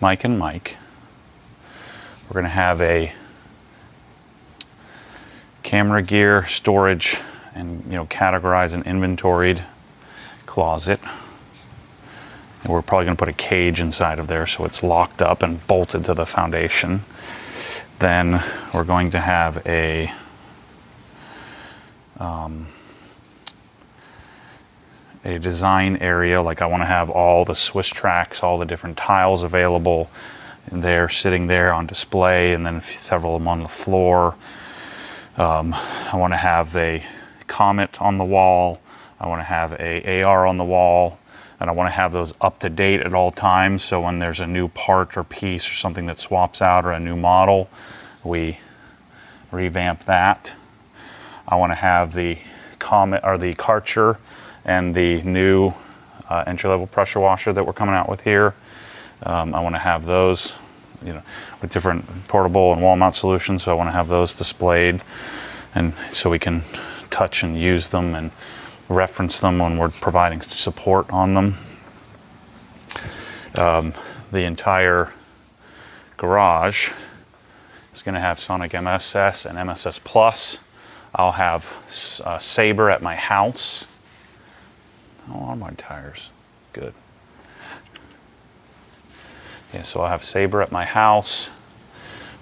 Mike, and Mike. We're to have a camera gear storage and you know categorized and inventoried closet. We're probably going to put a cage inside of there so it's locked up and bolted to the foundation. Then we're going to have a um, a design area like I want to have all the Swisstrax, all the different tiles available and they're sitting there on display and then several of them on the floor. Um, I want to have a Comet on the wall. I want to have a AR on the wall and I want to have those up to date at all times. So when there's a new part or piece or something that swaps out or a new model, we revamp that. I want to have the Comet or the Karcher and the new uh, entry level pressure washer that we're coming out with here. Um, I want to have those, you know, with different portable and wall mount solutions. So I want to have those displayed, and so we can touch and use them and reference them when we're providing support on them. Um, the entire garage is going to have Sonic MSS and MSS Plus. I'll have uh, Sabre at my house. How are my tires? Good. Yeah, so I'll have Sabre at my house.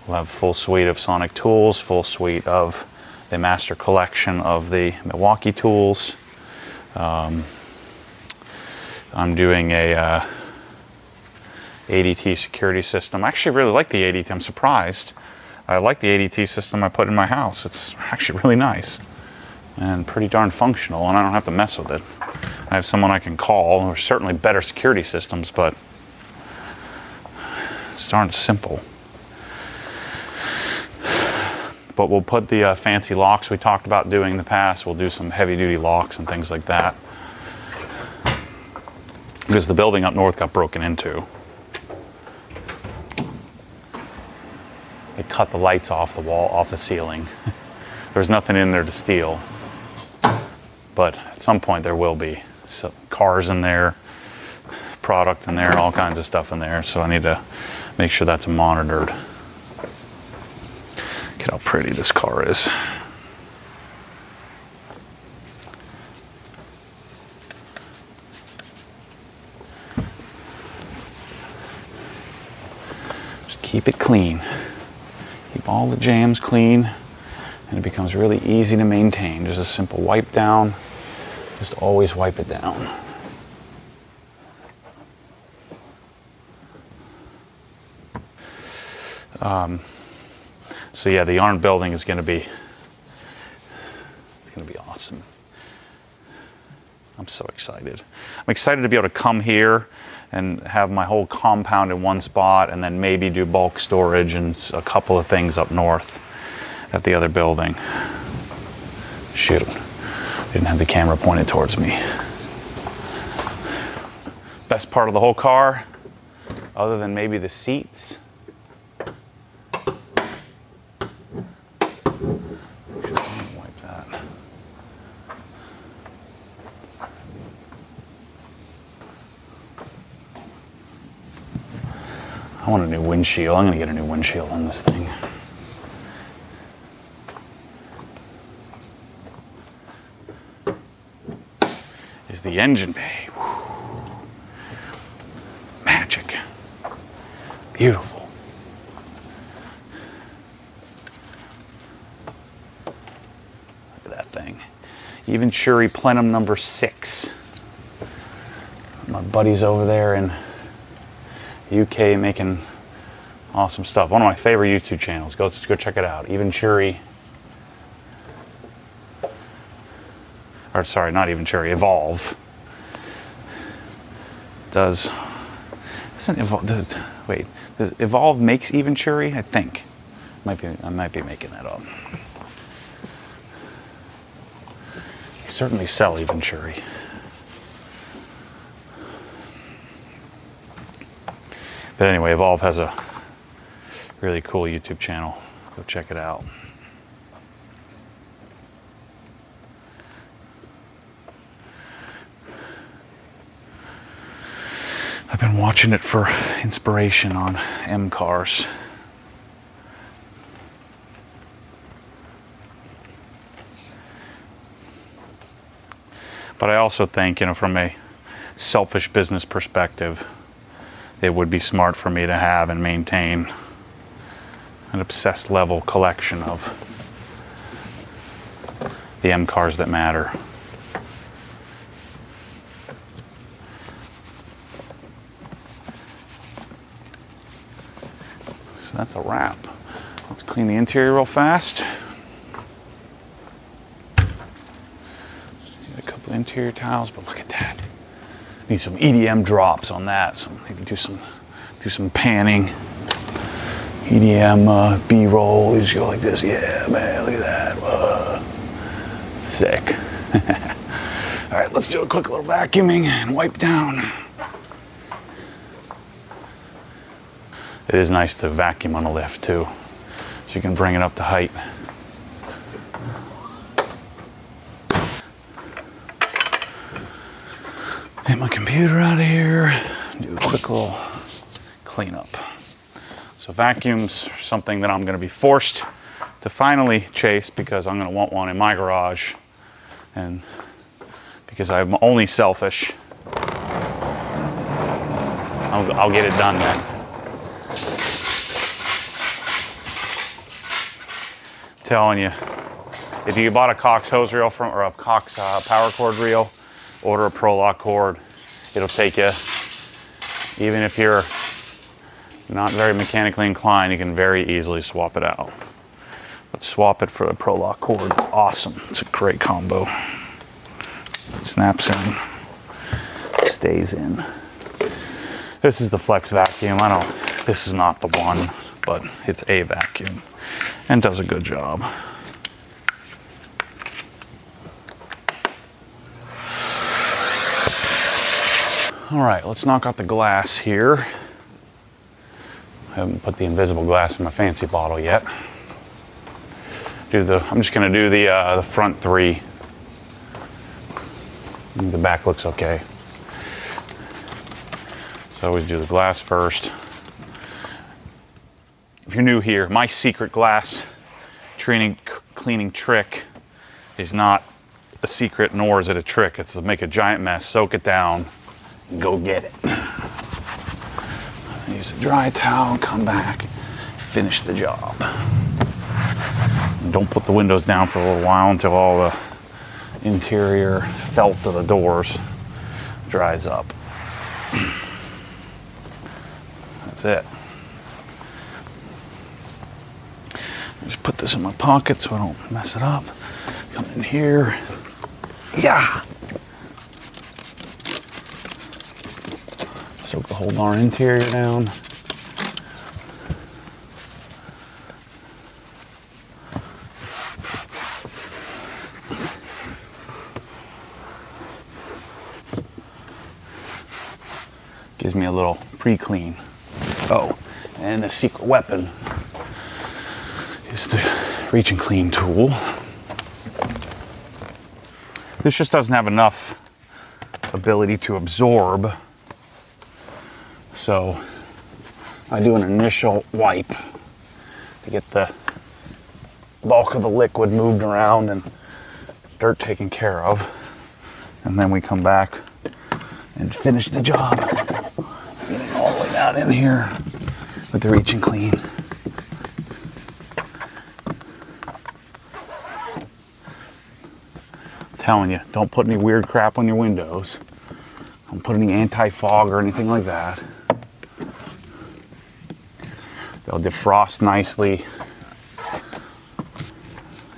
We'll have full suite of Sonic tools, full suite of the master collection of the Milwaukee tools. Um, I'm doing a uh, ADT security system. I actually really like the ADT. I'm surprised. I like the ADT system I put in my house. It's actually really nice and pretty darn functional, and I don't have to mess with it. I have someone I can call. There's certainly better security systems, but it's darn simple. But we'll put the uh, fancy locks we talked about doing in the past. We'll do some heavy duty locks and things like that. Because the building up north got broken into. They cut the lights off the wall, off the ceiling. There's nothing in there to steal. But at some point there will be cars in there, product in there, all kinds of stuff in there. So I need to make sure that's monitored. Look at how pretty this car is. Just keep it clean. Keep all the jams clean and it becomes really easy to maintain. Just a simple wipe down. Just always wipe it down. Um, so yeah, the yarn building is going to be it's going to be awesome. I'm so excited. I'm excited to be able to come here and have my whole compound in one spot and then maybe do bulk storage and a couple of things up north at the other building. Shoot, didn't have the camera pointed towards me. Best part of the whole car, other than maybe the seats. Wipe that. I want a new windshield. I'm gonna get a new windshield on this thing. Is the engine bay. Magic. Beautiful. Look at that thing. Eventuri Plenum number six. My buddies over there in UK making awesome stuff. One of my favorite YouTube channels. Go, go check it out. Eventuri. Or sorry, not Eventuri. Evolve. Does doesn't evolve? Does, wait, does Evolve makes Eventuri? I think. Might be. I might be making that up. They certainly sell Eventuri. But anyway, Evolve has a really cool YouTube channel. Go check it out. I've been watching it for inspiration on M cars. But I also think, you know, from a selfish business perspective, it would be smart for me to have and maintain an obsessed level collection of the M cars that matter. So that's a wrap. Let's clean the interior real fast. Get a couple interior tiles, but look at that. Need some EDM drops on that. Some maybe do some do some panning. EDM uh, B-roll. You just go like this. Yeah, man, look at that. Uh, sick. All right, let's do a quick little vacuuming and wipe down. It is nice to vacuum on a lift too, so you can bring it up to height. Get my computer out of here, do a quick little cleanup. So vacuums something that I'm going to be forced to finally chase because I'm going to want one in my garage and because I'm only selfish. I'll, I'll get it done then. telling you, if you bought a Cox hose reel from or a Cox uh, power cord reel, order a Prolock cord. It'll take you, even if you're not very mechanically inclined, you can very easily swap it out. Let's swap it for the Pro Lock cord. It's awesome. It's a great combo. It snaps in, stays in. This is the Flex vacuum. I don't, this is not the one, but it's a vacuum and does a good job. All right, let's knock out the glass here. I haven't put the invisible glass in my fancy bottle yet. Do the, I'm just gonna do the, uh, the front three. The back looks okay. So I always do the glass first. If you're new here, my secret glass training cleaning trick is not a secret nor is it a trick. It's to make a giant mess, soak it down, and go get it. Use a dry towel, come back, finish the job. Don't put the windows down for a little while until all the interior felt of the doors dries up. That's it. Just put this in my pocket so I don't mess it up. Come in here. Yeah. Soak the whole darn interior down. Gives me a little pre-clean. Oh, and the secret weapon is the reach and clean tool. This just doesn't have enough ability to absorb so I do an initial wipe to get the bulk of the liquid moved around and dirt taken care of. And then we come back and finish the job. Getting all the way down in here with the reach and clean. Telling you, don't put any weird crap on your windows. Don't put any anti-fog or anything like that. They'll defrost nicely.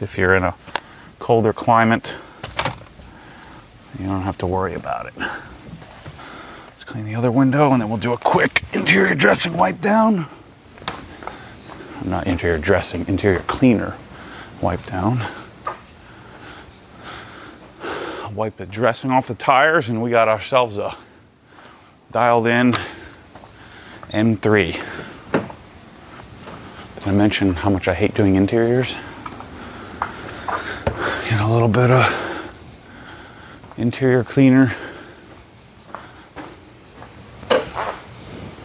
If you're in a colder climate, you don't have to worry about it. Let's clean the other window and then we'll do a quick interior dressing wipe down. Not interior dressing, interior cleaner wipe down. Wipe the dressing off the tires and we got ourselves a dialed in M3. I mention how much I hate doing interiors? Get a little bit of interior cleaner.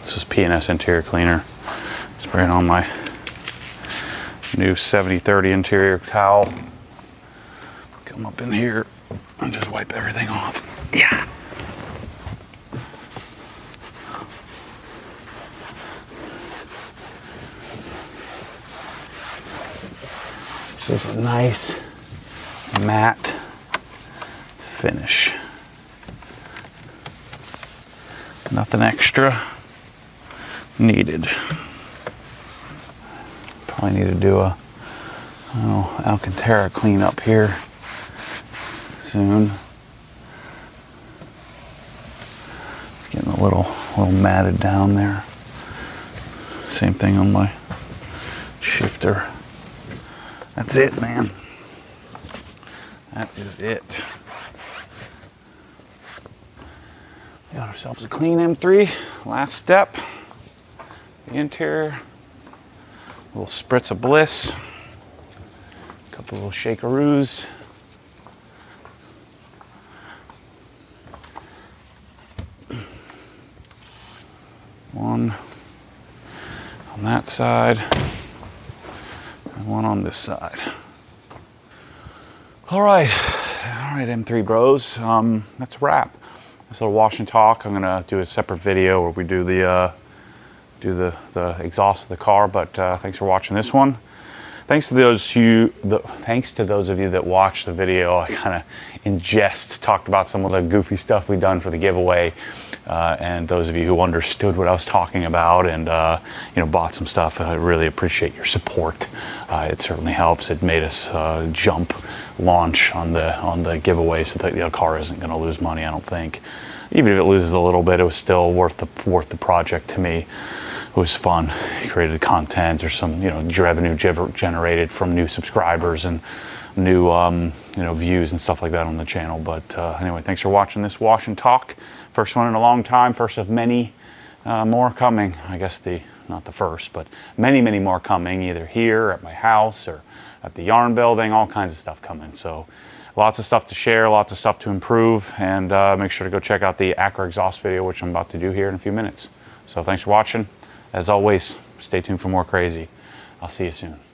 This is P&S interior cleaner. Spray it on my new 7030 interior towel. Come up in here and just wipe everything off. Yeah. It's a nice matte finish. Nothing extra needed. Probably need to do a oh, Alcantara cleanup here soon. It's getting a little, little matted down there. Same thing on my shifter. That's it, man. That is it. We got ourselves a clean M3. Last step. The interior. A little spritz of bliss. A couple little shakeroos. One on that side on this side. All right, all right, M3 bros, um, that's a wrap. This little wash and talk. I'm gonna do a separate video where we do the uh, do the the exhaust of the car. But uh, thanks for watching this one. thanks to those you, the, thanks to those of you that watched the video. I kind of in jest talked about some of the goofy stuff we've done for the giveaway, uh, and those of you who understood what I was talking about and uh, you know bought some stuff. I really appreciate your support. Uh, it certainly helps. It made us uh, jump launch on the on the giveaway, so that the car isn't going to lose money. I don't think. Even if it loses a little bit, it was still worth the worth the project to me it was fun. Created content. There's some you know revenue generated from new subscribers and new um, you know views and stuff like that on the channel. But uh, anyway, thanks for watching this wash and talk. First one in a long time. First of many uh, more coming. I guess the not the first, but many many more coming. Either here at my house or at the yarn building. All kinds of stuff coming. So. Lots of stuff to share, lots of stuff to improve, and uh, make sure to go check out the Akra exhaust video, which I'm about to do here in a few minutes. So thanks for watching. As always, stay tuned for more crazy. I'll see you soon.